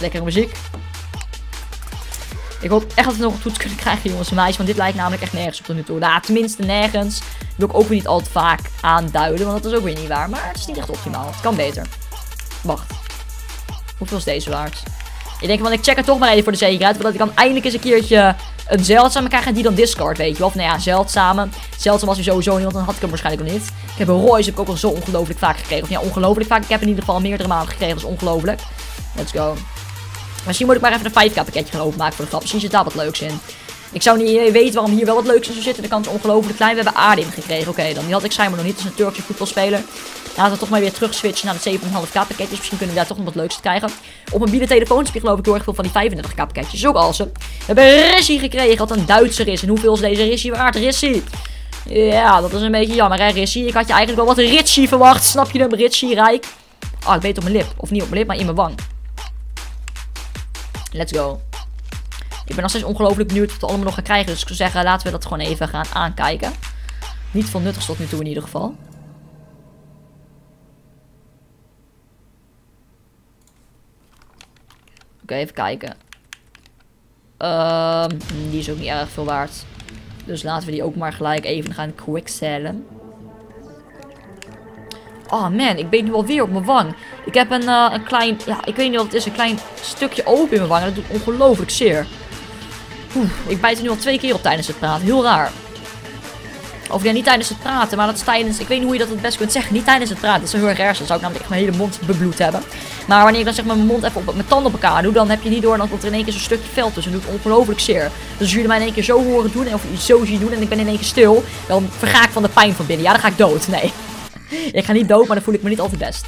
Lekkere muziek. Ik hoop echt dat we nog een toets kunnen krijgen, jongens en meisjes. Want dit lijkt namelijk echt nergens op tot nu toe. Nou, tenminste nergens. Wil ik ook weer niet al te vaak aanduiden. Want dat is ook weer niet waar. Maar het is niet echt optimaal. Het kan beter. Wacht. Hoeveel is deze waard? Ik denk van ik check het toch maar even voor de zekerheid. Voordat ik dan eindelijk eens een keertje een zeldzame krijg. En die dan discard, weet je wel. Of nou ja, zeldzame. Zeldzaam was hij sowieso niet. Want dan had ik hem waarschijnlijk nog niet. Ik heb een Royce heb ik ook al zo ongelooflijk vaak gekregen. Of ja, ongelooflijk vaak. Ik heb in ieder geval meerdere maanden gekregen. Dat is ongelooflijk. Let's go. Misschien moet ik maar even een 5k pakketje gaan openmaken voor de grap. Misschien zit daar wat leuks in. Ik zou niet weten waarom hier wel wat leuks in zou zitten. De kans ongelooflijk klein. We hebben Aardin gekregen. Oké, dan die had ik schijnbaar nog niet. Dat is een Turkse voetbalspeler. Laten we toch maar weer terug switchen naar de 7,5k pakketjes. Misschien kunnen we daar toch nog wat leuks krijgen. Op mobiele telefoon heb geloof ik heel erg veel van die 35k pakketjes. Ook awesome. We hebben Rissi gekregen. Wat een Duitser is. En hoeveel is deze Rissi waard? Rissi. Ja, dat is een beetje jammer hè Rissi. Ik had je eigenlijk wel wat Ritchie verwacht. Snap je hem? Ritchie Rijk. Ah, ik weet op mijn lip. Of niet op mijn lip, maar in mijn wang. Let's go. Ik ben nog steeds ongelooflijk benieuwd wat we allemaal nog gaan krijgen. Dus ik zou zeggen, laten we dat gewoon even gaan aankijken. Niet van nuttig tot nu toe in ieder geval. Oké, even kijken. Um, die is ook niet erg veel waard. Dus laten we die ook maar gelijk even gaan quicksellen. Oh man, ik ben nu alweer op mijn wang. Ik heb een, uh, een klein, ja, ik weet niet wat het is, een klein stukje open in mijn wang. Dat doet ongelooflijk zeer. Oeh, ik bijt er nu al twee keer op tijdens het praten. Heel raar. Of ja, niet tijdens het praten, maar dat is tijdens... Ik weet niet hoe je dat het best kunt zeggen. Niet tijdens het praten. Dat is heel erg erg. Dan zou ik namelijk echt mijn hele mond bebloed hebben. Maar wanneer ik dan zeg maar mijn mond even op mijn tanden op elkaar doe, dan heb je niet door. Dan komt er in één keer zo'n stukje vel tussen. En doet ongelooflijk zeer. Dus als jullie mij in één keer zo horen doen, of zo zien doen en ik ben in één keer stil, dan verga ik van de pijn van binnen. Ja, dan ga ik dood. Nee. ik ga niet dood, maar dan voel ik me niet altijd best.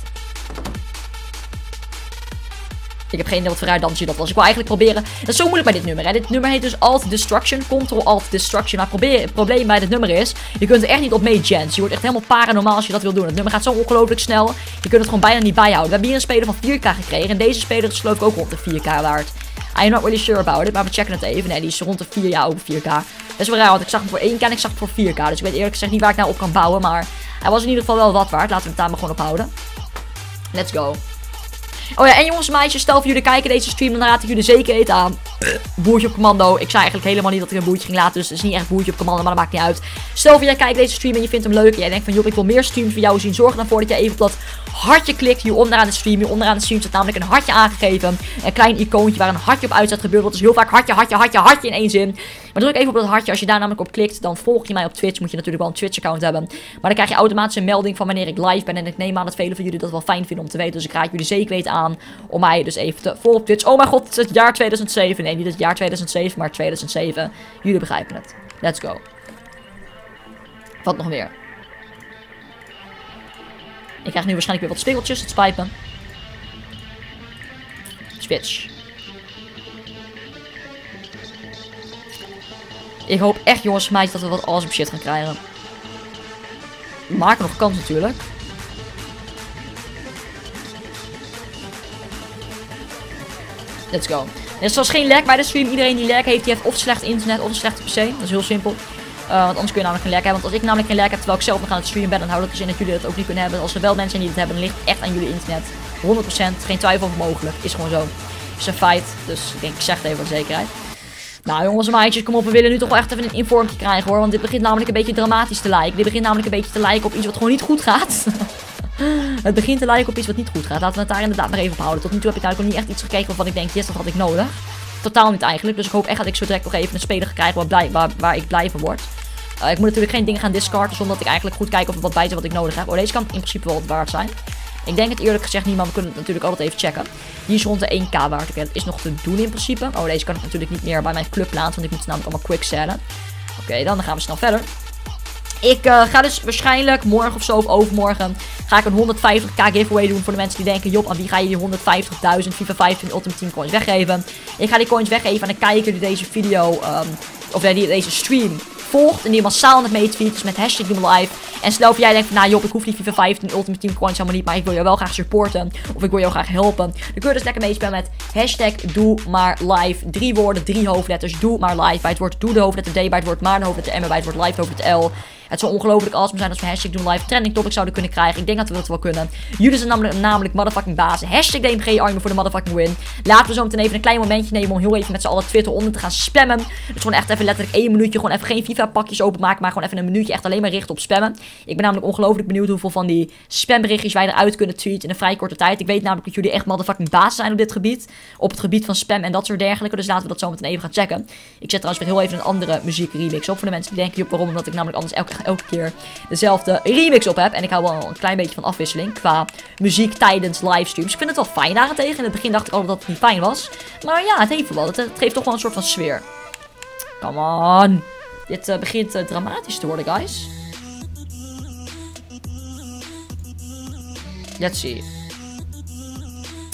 Ik heb geen idee wat voor raar dansje dat was. Ik wil eigenlijk proberen... Dat is zo moeilijk bij dit nummer. Hè. Dit nummer heet dus Alt Destruction. Control Alt Destruction. Maar het probleem bij dit nummer is... Je kunt er echt niet op mee gens. Je wordt echt helemaal paranormaal als je dat wil doen. Het nummer gaat zo ongelooflijk snel. Je kunt het gewoon bijna niet bijhouden. We hebben hier een speler van 4k gekregen. En deze speler is ik ook rond de 4k waard. I'm not really sure about it. Maar we checken het even. Nee, die is rond de 4 jaar ook 4k. Dat is wel raar. Want ik zag hem voor 1k en ik zag hem voor 4k. Dus ik weet eerlijk gezegd niet waar ik nou op kan bouwen. Maar hij was in ieder geval wel wat waard. Laten we het daar maar gewoon op houden. Let's go. Oh ja, en jongens en meisjes, stel voor jullie kijken deze stream, dan raad ik jullie zeker eten aan. Boertje op commando. Ik zei eigenlijk helemaal niet dat ik een boertje ging laten, dus het is niet echt boertje op commando, maar dat maakt niet uit. Stel voor jij kijkt deze stream en je vindt hem leuk en jij denkt van, joh, ik wil meer streams van jou zien. Zorg dan voor dat je even op dat hartje klikt hier onderaan de stream. Hier onderaan de stream staat namelijk een hartje aangegeven. Een klein icoontje waar een hartje op uit staat gebeurd. Dat is heel vaak hartje, hartje, hartje, hartje in één zin. Maar druk even op dat hartje. Als je daar namelijk op klikt, dan volg je mij op Twitch. Moet je natuurlijk wel een Twitch-account hebben. Maar dan krijg je automatisch een melding van wanneer ik live ben. En ik neem aan dat velen van jullie dat wel fijn vinden om te weten. Dus ik raad jullie zeker weten aan om mij dus even te volgen Twitch. Oh mijn god, het is het jaar 2007. Nee, niet het jaar 2007, maar 2007. Jullie begrijpen het. Let's go. Wat nog meer? Ik krijg nu waarschijnlijk weer wat spiegeltjes. Het spijt me. Switch. Ik hoop echt, jongens, meisjes, dat we wat awesome shit gaan krijgen. Maken nog kans natuurlijk. Let's go. Er is zelfs geen lag bij de stream. Iedereen die lag heeft, die heeft of slecht internet of een slechte PC. Dat is heel simpel. Uh, want anders kun je namelijk geen lag hebben. Want als ik namelijk geen lag heb terwijl ik zelf nog aan het streamen ben, dan houdt het dus in dat jullie dat ook niet kunnen hebben. Als er wel mensen zijn die het hebben, dan ligt het echt aan jullie internet. 100%, geen twijfel over mogelijk. Is gewoon zo. Is een feit. Dus ik denk, ik zeg het even voor zekerheid. Nou jongens en meisjes, kom op, we willen nu toch wel echt even een informtje krijgen hoor. Want dit begint namelijk een beetje dramatisch te lijken. Dit begint namelijk een beetje te lijken op iets wat gewoon niet goed gaat. Het begint te lijken op iets wat niet goed gaat. Laten we het daar inderdaad maar even op houden. Tot nu toe heb ik eigenlijk nog niet echt iets gekeken waarvan ik denk, yes, dat had ik nodig. Totaal niet eigenlijk. Dus ik hoop echt dat ik zo direct nog even een speler ga krijgen waar, blij, waar, ik blij van word. Uh, ik moet natuurlijk geen dingen gaan discarden zonder dat ik eigenlijk goed kijk of er wat bij zit wat ik nodig heb. Oh, deze kan in principe wel wat waard zijn. Ik denk het eerlijk gezegd niet, maar we kunnen het natuurlijk altijd even checken. Die is rond de 1k waard. Oké, dat is nog te doen in principe. Oh, deze kan ik natuurlijk niet meer bij mijn club plaatsen, want ik moet namelijk allemaal quick sellen. Oké, dan gaan we snel verder. Ik uh, ga dus waarschijnlijk morgen of zo of overmorgen ga ik een 150k giveaway doen voor de mensen die denken, joh, aan wie ga je die 150.000 FIFA 15 Ultimate Team coins weggeven? Ik ga die coins weggeven aan de kijker die deze video, um, of die deze stream volgt en die massaal mee tweet, dus met hashtag live. En stel of jij denkt van, nou Job, ik hoef die FIFA 15 Ultimate Team Coins helemaal niet, maar ik wil jou wel graag supporten. Of ik wil jou graag helpen. Dan kun je dus lekker meespelen met hashtag doe maar live. Drie woorden, drie hoofdletters, doe maar live. Bij het woord doe de hoofdletter D, bij het woord maar de hoofdletter M, bij het woord live hoofdletter L. Het zou ongelooflijk awesome zijn als we hashtag doen live trending topic zouden kunnen krijgen. Ik denk dat we dat wel kunnen. Jullie zijn namelijk, namelijk motherfucking bazen. Hashtag DMG Army voor de motherfucking win. Laten we zo meteen even een klein momentje nemen om heel even met z'n allen Twitter onder te gaan spammen. Dus gewoon echt even letterlijk één minuutje. Gewoon even geen FIFA pakjes openmaken. Maar gewoon even een minuutje echt alleen maar richten op spammen. Ik ben namelijk ongelooflijk benieuwd hoeveel van die spamberichtjes wij eruit kunnen tweeten in een vrij korte tijd. Ik weet namelijk dat jullie echt motherfucking bazen zijn op dit gebied. Op het gebied van spam en dat soort dergelijke. Dus laten we dat zo meteen even gaan checken. Ik zet trouwens weer heel even een andere muziek remix op. Voor de mensen die denken, op waarom? Omdat ik namelijk anders elke, elke keer dezelfde remix op heb. En ik hou wel een klein beetje van afwisseling qua muziek tijdens livestreams. Ik vind het wel fijn daarentegen. In het begin dacht ik altijd dat het niet fijn was. Maar ja, het heeft wel. Het, geeft toch wel een soort van sfeer. Come on. Dit uh, begint uh, dramatisch te worden, guys. Let's see.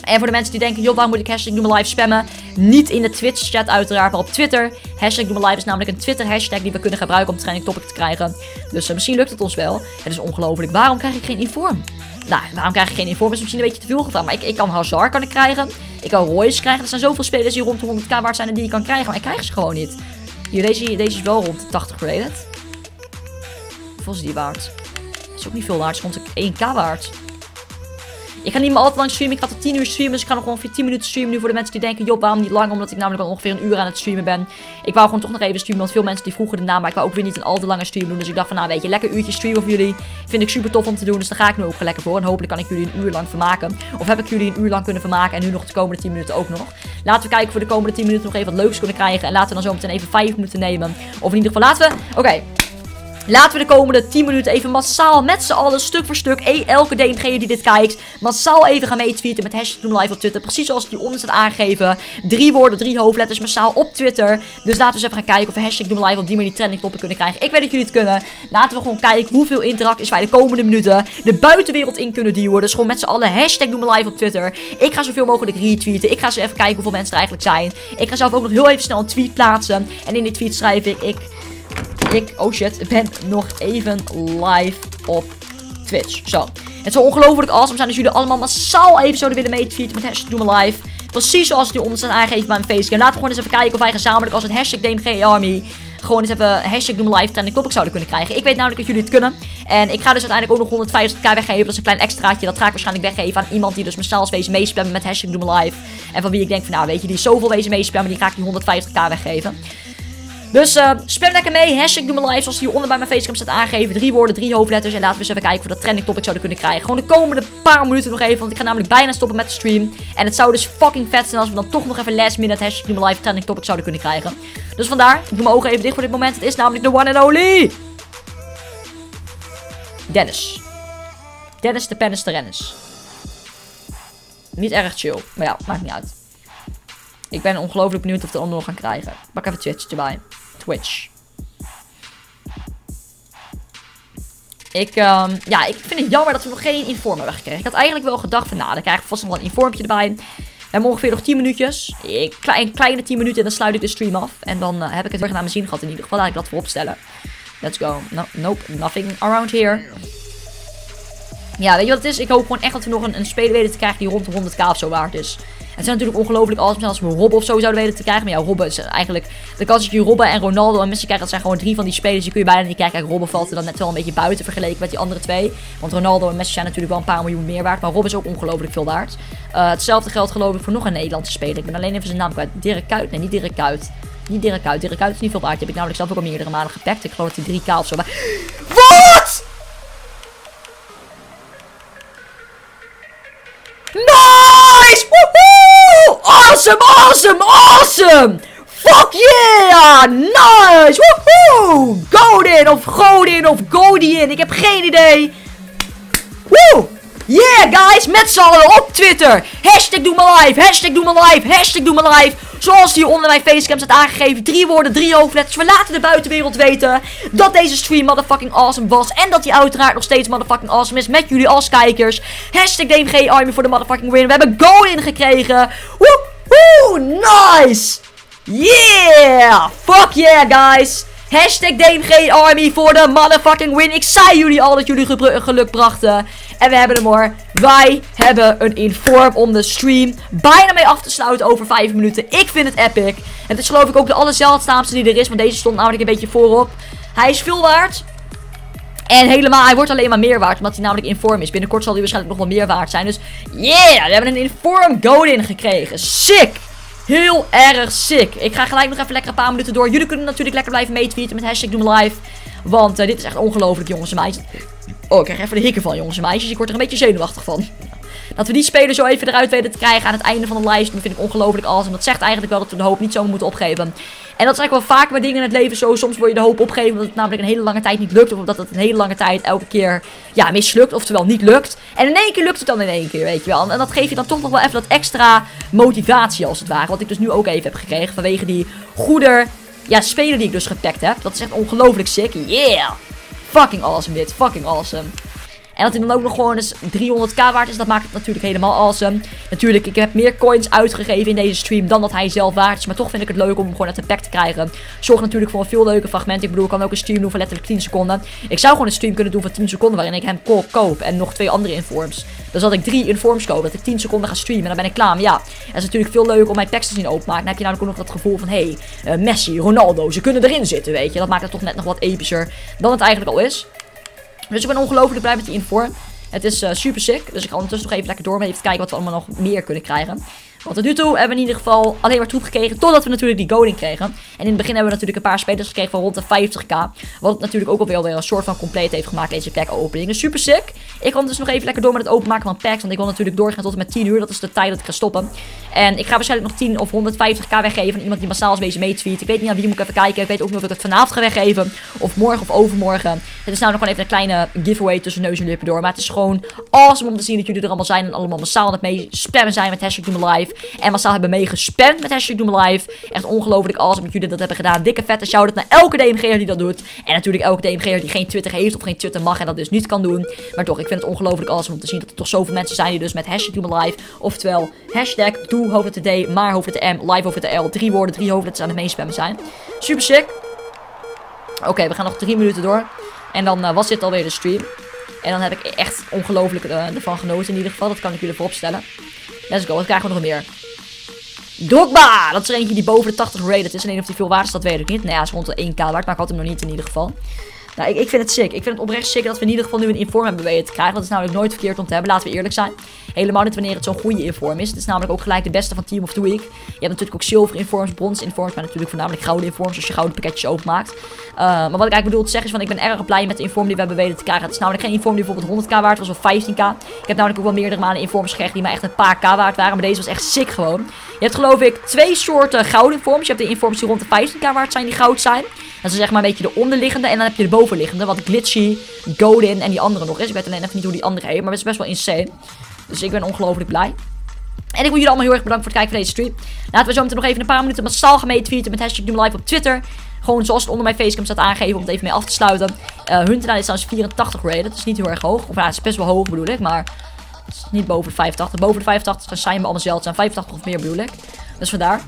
En voor de mensen die denken, joh, waar moet ik hashtag Live spammen? Niet in de Twitch chat uiteraard, maar op Twitter. Hashtag Doe Live is namelijk een Twitter hashtag die we kunnen gebruiken om training topic te krijgen. Dus uh, misschien lukt het ons wel. Het is ongelooflijk. Waarom krijg ik geen inform? Nou, waarom krijg ik geen inform? Is misschien een beetje te veel gevraagd. Maar ik, ik kan Hazard kan ik krijgen. Ik kan Royce krijgen. Er zijn zoveel spelers die rond de 100k waard zijn en die ik kan krijgen. Maar ik krijg ze gewoon niet. Hier, deze, deze is wel rond de 80 graded. Hoeveel is die waard? Is ook niet veel waard. Het is rond de 1k waard. Ik ga niet meer altijd lang streamen. Ik ga tot 10 uur streamen. Dus ik ga nog ongeveer 10 minuten streamen nu voor de mensen die denken... Joh, waarom niet lang? Omdat ik namelijk al ongeveer een uur aan het streamen ben. Ik wou gewoon toch nog even streamen. Want veel mensen die vroegen naam, Maar ik wou ook weer niet een al te lange stream doen. Dus ik dacht van nou weet je, lekker uurtje streamen voor jullie. Vind ik super tof om te doen. Dus daar ga ik nu ook lekker voor. En hopelijk kan ik jullie een uur lang vermaken. Of heb ik jullie een uur lang kunnen vermaken. En nu nog de komende 10 minuten ook nog. Laten we kijken voor de komende 10 minuten nog even wat leuks kunnen krijgen. En laten we dan zo meteen even 5 minuten nemen. Of in ieder geval laten we... Oké. Laten we de komende 10 minuten even massaal met z'n allen, stuk voor stuk, e elke DMG die dit kijkt, massaal even gaan meetweeten met hashtag live op Twitter. Precies zoals die onder staat aangegeven. Drie woorden, drie hoofdletters massaal op Twitter. Dus laten we eens even gaan kijken of we hashtag live op die manier trending toppen kunnen krijgen. Ik weet dat jullie het kunnen. Laten we gewoon kijken hoeveel interacties wij de komende minuten de buitenwereld in kunnen duwen. Dus gewoon met z'n allen hashtag live op Twitter. Ik ga zoveel mogelijk retweeten. Ik ga zo even kijken hoeveel mensen er eigenlijk zijn. Ik ga zelf ook nog heel even snel een tweet plaatsen. En in die tweet schrijf ik, ik ik, oh shit, ben nog even live op Twitch. Zo. Het zou ongelooflijk awesome zijn als jullie allemaal massaal even zouden willen meetweeten met hashtag Doe Live. Precies zoals die onder staat aangegeven bij mijn facecam. Laten we gewoon eens even kijken of wij gezamenlijk als het hashtag DMG Army gewoon eens even hashtag Doe Me Live trending topic zouden kunnen krijgen. Ik weet namelijk dat jullie het kunnen. En ik ga dus uiteindelijk ook nog 150k weggeven. Dat is een klein extraatje. Dat ga ik waarschijnlijk weggeven aan iemand die dus massaal is wezen meespammen met hashtag Doe Me Live. En van wie ik denk van nou weet je, die is zoveel wezen meespammen. Die ga ik die 150k weggeven. Dus uh, spam lekker mee. Hashtag doe me live zoals hieronder bij mijn facecam staat aangegeven. Drie woorden, drie hoofdletters. En laten we eens even kijken of we dat trending topic zouden kunnen krijgen. Gewoon de komende paar minuten nog even. Want ik ga namelijk bijna stoppen met de stream. En het zou dus fucking vet zijn als we dan toch nog even last minute hashtag doe live trending topic zouden kunnen krijgen. Dus vandaar, ik doe mijn ogen even dicht voor dit moment. Het is namelijk de one and only... Dennis. Dennis de Pennis de Rennis. Niet erg chill. Maar ja, maakt niet uit. Ik ben ongelooflijk benieuwd of we de nog gaan krijgen. Pak even Twitch erbij. Twitch. Ik, um, ja, ik vind het jammer dat we nog geen inform hebben gekregen. Ik had eigenlijk wel gedacht van, nou, dan krijg ik vast nog wel een informpje erbij. We hebben ongeveer nog 10 minuutjes. Een kleine 10 minuten en dan sluit ik de stream af. En dan uh, heb ik het weer naar mijn zin gehad in ieder geval. Laat ik dat voorop stellen. Let's go. No, nope, nothing around here. Ja, weet je wat het is? Ik hoop gewoon echt dat we nog een, een speler weten te krijgen die rond de 100k of zo waard is het zijn natuurlijk ongelooflijk awesome als we Robben of zo zouden weten te krijgen. Maar ja, Robben is eigenlijk... De kans dat je Robben en Ronaldo en Messi krijgt, dat zijn gewoon drie van die spelers. Die kun je bijna niet kijken. Kijk, Robben valt er dan net wel een beetje buiten vergeleken met die andere twee. Want Ronaldo en Messi zijn natuurlijk wel een paar miljoen meer waard. Maar Robben is ook ongelooflijk veel waard. Eh, hetzelfde geldt geloof ik voor nog een Nederlandse speler. Ik ben alleen even zijn naam kwijt. Dirk Kuyt. Nee, niet Dirk Kuyt. Niet Dirk Kuyt. Dirk Kuyt is niet veel waard. Die heb ik namelijk zelf ook al meerdere malen gepakt. Ik geloof dat die drie K of zo... Wat? Nice! Woehoe! Awesome, awesome, awesome! Fuck yeah! Nice! Woehoe! Godin of Godin of Godin. Ik heb geen idee. Woe! Yeah, guys! Met z'n allen op Twitter. Hashtag doe me live. Hashtag doe me live. Hashtag doe me live. Zoals die onder mijn facecam staat aangegeven. Drie woorden, drie hoofdletters. We laten de buitenwereld weten dat deze stream motherfucking awesome was. En dat die uiteraard nog steeds motherfucking awesome is. Met jullie als kijkers. Hashtag DMG Army voor de motherfucking win. We hebben Godin gekregen. Woehoe! Nice! Yeah! Fuck yeah, guys! Hashtag DMG Army voor de motherfucking win. Ik zei jullie al dat jullie geluk brachten. En we hebben hem hoor. Wij hebben een inform om de stream bijna mee af te sluiten over 5 minuten. Ik vind het epic. Het is geloof ik ook de allerzeldzaamste die er is. Want deze stond namelijk een beetje voorop. Hij is veel waard. En helemaal, hij wordt alleen maar meer waard. Omdat hij namelijk inform is. Binnenkort zal hij waarschijnlijk nog wel meer waard zijn. Dus yeah, we hebben een inform Godin gekregen. Sick! Heel erg sick. Ik ga gelijk nog even lekker een paar minuten door. Jullie kunnen natuurlijk lekker blijven meetweeten met hashtag Live. Want uh, dit is echt ongelooflijk, jongens en meisjes. Oh, ik krijg even de hikken van, jongens en meisjes. Ik word er een beetje zenuwachtig van. Dat we die speler zo even eruit weten te krijgen aan het einde van de livestream vind ik ongelooflijk awesome. Dat zegt eigenlijk wel dat we de hoop niet zo moeten opgeven. En dat is eigenlijk wel vaak met dingen in het leven zo. Soms word je de hoop opgeven omdat het namelijk een hele lange tijd niet lukt. Of omdat het een hele lange tijd elke keer ja, mislukt. Oftewel niet lukt. En in één keer lukt het dan in één keer, weet je wel. En dat geeft je dan toch nog wel even dat extra motivatie als het ware. Wat ik dus nu ook even heb gekregen vanwege die goede ja, speler die ik dus gepakt heb. Dat is echt ongelooflijk sick. Yeah! Fucking awesome dit. Fucking awesome. En dat hij dan ook nog gewoon eens 300k waard is, dat maakt het natuurlijk helemaal awesome. Natuurlijk, ik heb meer coins uitgegeven in deze stream dan dat hij zelf waard is. Maar toch vind ik het leuk om hem gewoon uit de pack te krijgen. Zorg natuurlijk voor een veel leuke fragment. Ik bedoel, ik kan ook een stream doen van letterlijk 10 seconden. Ik zou gewoon een stream kunnen doen van 10 seconden waarin ik hem koop. En nog twee andere informs. Dus dat ik drie informs koop, dat ik 10 seconden ga streamen en dan ben ik klaar. Maar ja, het is natuurlijk veel leuker om mijn packs te zien openmaken. Dan heb je namelijk ook nog dat gevoel van, hé, hey, uh, Messi, Ronaldo, ze kunnen erin zitten, weet je. Dat maakt het toch net nog wat epischer dan het eigenlijk al is. Dus ik ben ongelooflijk blij met die inform. Het is uh, super sick. Dus ik ga ondertussen nog even lekker door met even kijken wat we allemaal nog meer kunnen krijgen. Want tot nu toe hebben we in ieder geval alleen maar troep gekregen. Totdat we natuurlijk die Godin kregen. En in het begin hebben we natuurlijk een paar spelers gekregen van rond de 50k. Wat natuurlijk ook alweer weer een soort van compleet heeft gemaakt. Deze pack opening. Dus super sick. Ik ga dus nog even lekker door met het openmaken van packs. Want ik wil natuurlijk doorgaan tot en met 10 uur. Dat is de tijd dat ik ga stoppen. En ik ga waarschijnlijk nog 10 of 150k weggeven aan iemand die massaal is bezig meetweet. Ik weet niet aan wie moet ik even kijken. Ik weet ook niet of ik het vanavond ga weggeven. Of morgen of overmorgen. Het is nou nog gewoon even een kleine giveaway tussen neus en lippen door. Maar het is gewoon awesome om te zien dat jullie er allemaal zijn. En allemaal massaal aan het mee spammen zijn met hashtag Live. En massaal hebben meegespamd met hashtag Doe Live. Echt ongelooflijk awesome dat jullie dat hebben gedaan. Dikke vette shout-out naar elke DMG'er die dat doet. En natuurlijk elke DMG'er die geen Twitter heeft of geen Twitter mag en dat dus niet kan doen. Maar toch, ik vind het ongelooflijk awesome om te zien dat er toch zoveel mensen zijn die dus met hashtag Doe Live. Oftewel, hashtag Doe hoofdletter D, maar M, live hoofdletter L. Drie woorden, drie hoofdletters aan het meespammen zijn. Super sick. Oké, we gaan nog drie minuten door. En dan uh, was dit alweer de stream. En dan heb ik echt ongelooflijk uh, ervan genoten in ieder geval. Dat kan ik jullie vooropstellen. Let's go, wat krijgen we nog meer? Drogba! Dat is er eentje die boven de 80 rated is. Alleen of die veel waard is, dat weet ik niet. Nou ja, is rond de 1k waard, maar ik had hem nog niet in ieder geval. Nou, ik, ik, vind het sick. Ik vind het oprecht sick dat we in ieder geval nu een inform hebben weten te krijgen. Dat is namelijk nooit verkeerd om te hebben, laten we eerlijk zijn. Helemaal niet wanneer het zo'n goede inform is. Het is namelijk ook gelijk de beste van Team of the Week. Je hebt natuurlijk ook zilver informs, brons informs, maar natuurlijk voornamelijk gouden informs als je gouden pakketjes openmaakt. Uh, maar wat ik eigenlijk bedoel te zeggen is van ik ben erg blij met de inform die we hebben weten te krijgen. Het is namelijk geen inform die bijvoorbeeld 100k waard was of 15k. Ik heb namelijk ook wel meerdere malen informs gekregen die maar echt een paar k waard waren. Maar deze was echt sick gewoon. Je hebt geloof ik twee soorten gouden informs. Je hebt de informs die rond de 15k waard zijn, die goud zijn. Dat is zeg maar een beetje de onderliggende. En dan heb je de bovenliggende. Wat Glitchy, Godin en die andere nog is. Ik weet alleen even niet hoe die andere heet. Maar het is best wel insane. Dus ik ben ongelooflijk blij. En ik wil jullie allemaal heel erg bedanken voor het kijken van deze stream. Laten we zo meteen nog even een paar minuten massaal gaan tweeten met hashtag Live op Twitter. Gewoon zoals het onder mijn facecam staat aangegeven om het even mee af te sluiten. Uh, is trouwens 84 rated. Dat is niet heel erg hoog. Of ja, het is best wel hoog bedoel ik. Maar het is niet boven de 85. Boven de 85 zijn we allemaal zeldzaam. 85 of meer bedoel ik. Dus vandaar.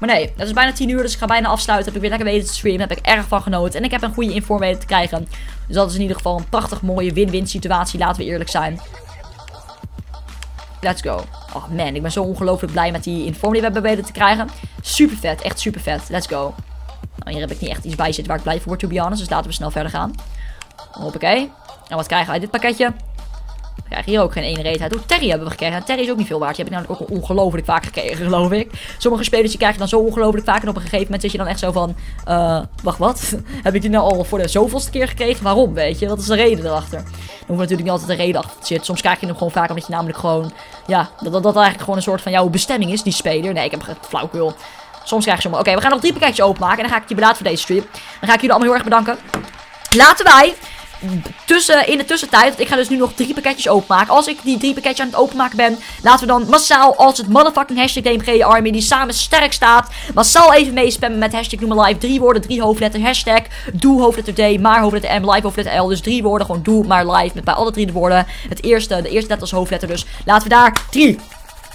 Maar nee, het is bijna 10 uur, dus ik ga bijna afsluiten. Heb ik weer lekker weten te streamen. Heb ik erg van genoten. En ik heb een goede inform weten te krijgen. Dus dat is in ieder geval een prachtig mooie win-win situatie. Laten we eerlijk zijn. Let's go. Oh man, ik ben zo ongelooflijk blij met die inform die we hebben weten te krijgen. Super vet, echt super vet. Let's go. Nou, hier heb ik niet echt iets bij zitten waar ik blij voor word, to be honest. Dus laten we snel verder gaan. Hoppakee. En wat krijgen wij dit pakketje? We krijgen hier ook geen ene reet uit. Hoe Terry hebben we gekregen. En Terry is ook niet veel waard. Die heb ik namelijk ook ongelooflijk vaak gekregen, geloof ik. Sommige spelers die krijg je dan zo ongelooflijk vaak. En op een gegeven moment zit je dan echt zo van... eh wacht, wat? heb ik die nou al voor de zoveelste keer gekregen? Waarom, weet je? Wat is de reden erachter? Dan hoeft natuurlijk niet altijd een reden achter te zitten. Soms krijg je hem gewoon vaak omdat je namelijk gewoon... Ja, dat, dat, eigenlijk gewoon een soort van jouw bestemming is, die speler. Nee, ik heb het flauwkul. Soms krijg je zomaar... Oké, we gaan nog drie pakketjes openmaken. En dan ga ik je bedaad voor deze stream. Dan ga ik jullie allemaal heel erg bedanken. Laten wij tussen, in de tussentijd, ik ga dus nu nog drie pakketjes openmaken. Als ik die drie pakketjes aan het openmaken ben, laten we dan massaal, als het motherfucking hashtag DMG Army, die samen sterk staat, massaal even meespammen met hashtag Noem Live. Drie woorden, drie hoofdletter, hashtag doe hoofdletter D, maar hoofdletter M, live hoofdletter L. Dus drie woorden, gewoon doe maar live, met bij alle drie de woorden. Het eerste, de eerste letter als hoofdletter, dus laten we daar drie,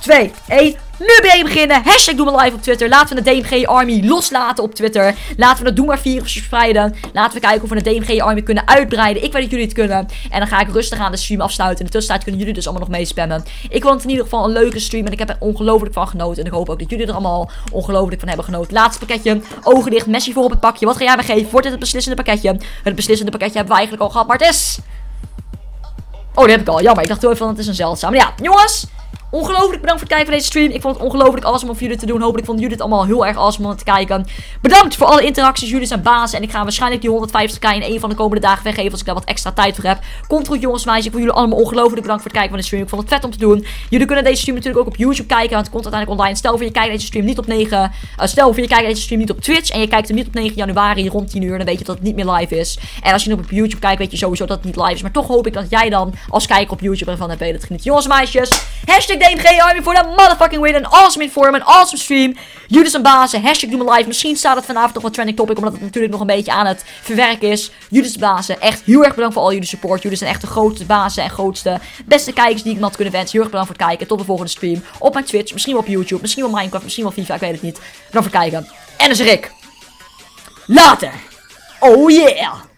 2, 1. Nu ben je beginnen. Hashtag Doe live op Twitter. Laten we de DMG Army loslaten op Twitter. Laten we het Doe maar virus verspreiden. Laten we kijken of we de DMG Army kunnen uitbreiden. Ik weet dat jullie het kunnen. En dan ga ik rustig aan de stream afsluiten. In de tussentijd kunnen jullie dus allemaal nog meespammen. Ik vond het in ieder geval een leuke stream. En ik heb er ongelooflijk van genoten. En ik hoop ook dat jullie er allemaal ongelooflijk van hebben genoten. Laatste pakketje. Ogen dicht. Messi voor op het pakje. Wat ga jij me geven? Wordt dit het beslissende pakketje? Het beslissende pakketje hebben we eigenlijk al gehad. Maar het is... Oh, die heb ik al. Jammer. Ik dacht heel even van het is een zeldzaam. Maar ja, jongens. Ongelooflijk bedankt voor het kijken van deze stream. Ik vond het ongelooflijk awesome om jullie te doen. Hopelijk vonden jullie het allemaal heel erg awesome om te kijken. Bedankt voor alle interacties. Jullie zijn baas. En ik ga waarschijnlijk die 150k in een van de komende dagen weggeven. Als ik daar wat extra tijd voor heb. Komt goed jongens meisjes. Ik wil jullie allemaal ongelooflijk bedankt voor het kijken van de stream. Ik vond het vet om te doen. Jullie kunnen deze stream natuurlijk ook op YouTube kijken. Want het komt uiteindelijk online. Stel voor je kijkt deze stream niet op 9. Uh, stel voor je kijkt deze stream niet op Twitch. En je kijkt hem niet op 9 januari rond 10 uur. Dan weet je dat het niet meer live is. En als je hem op YouTube kijkt weet je sowieso dat het niet live is. Maar toch hoop ik dat jij dan als kijker op YouTube ervan hebt weten. Jongens meisjes. Hashtag DMG Army voor de motherfucking win. Een awesome inform, een awesome stream. Jullie zijn bazen. Hashtag doe live. Misschien staat het vanavond nog een trending topic. Omdat het natuurlijk nog een beetje aan het verwerken is. Zijn bazen. Echt heel erg bedankt voor al jullie support. Jullie zijn echt de grootste bazen en grootste beste kijkers die ik me had kunnen wensen. Heel erg bedankt voor het kijken. Tot de volgende stream. Op mijn Twitch. Misschien wel op YouTube. Misschien wel Minecraft. Misschien wel FIFA. Ik weet het niet. Bedankt voor het kijken. En dan zeg ik. Later. Oh yeah.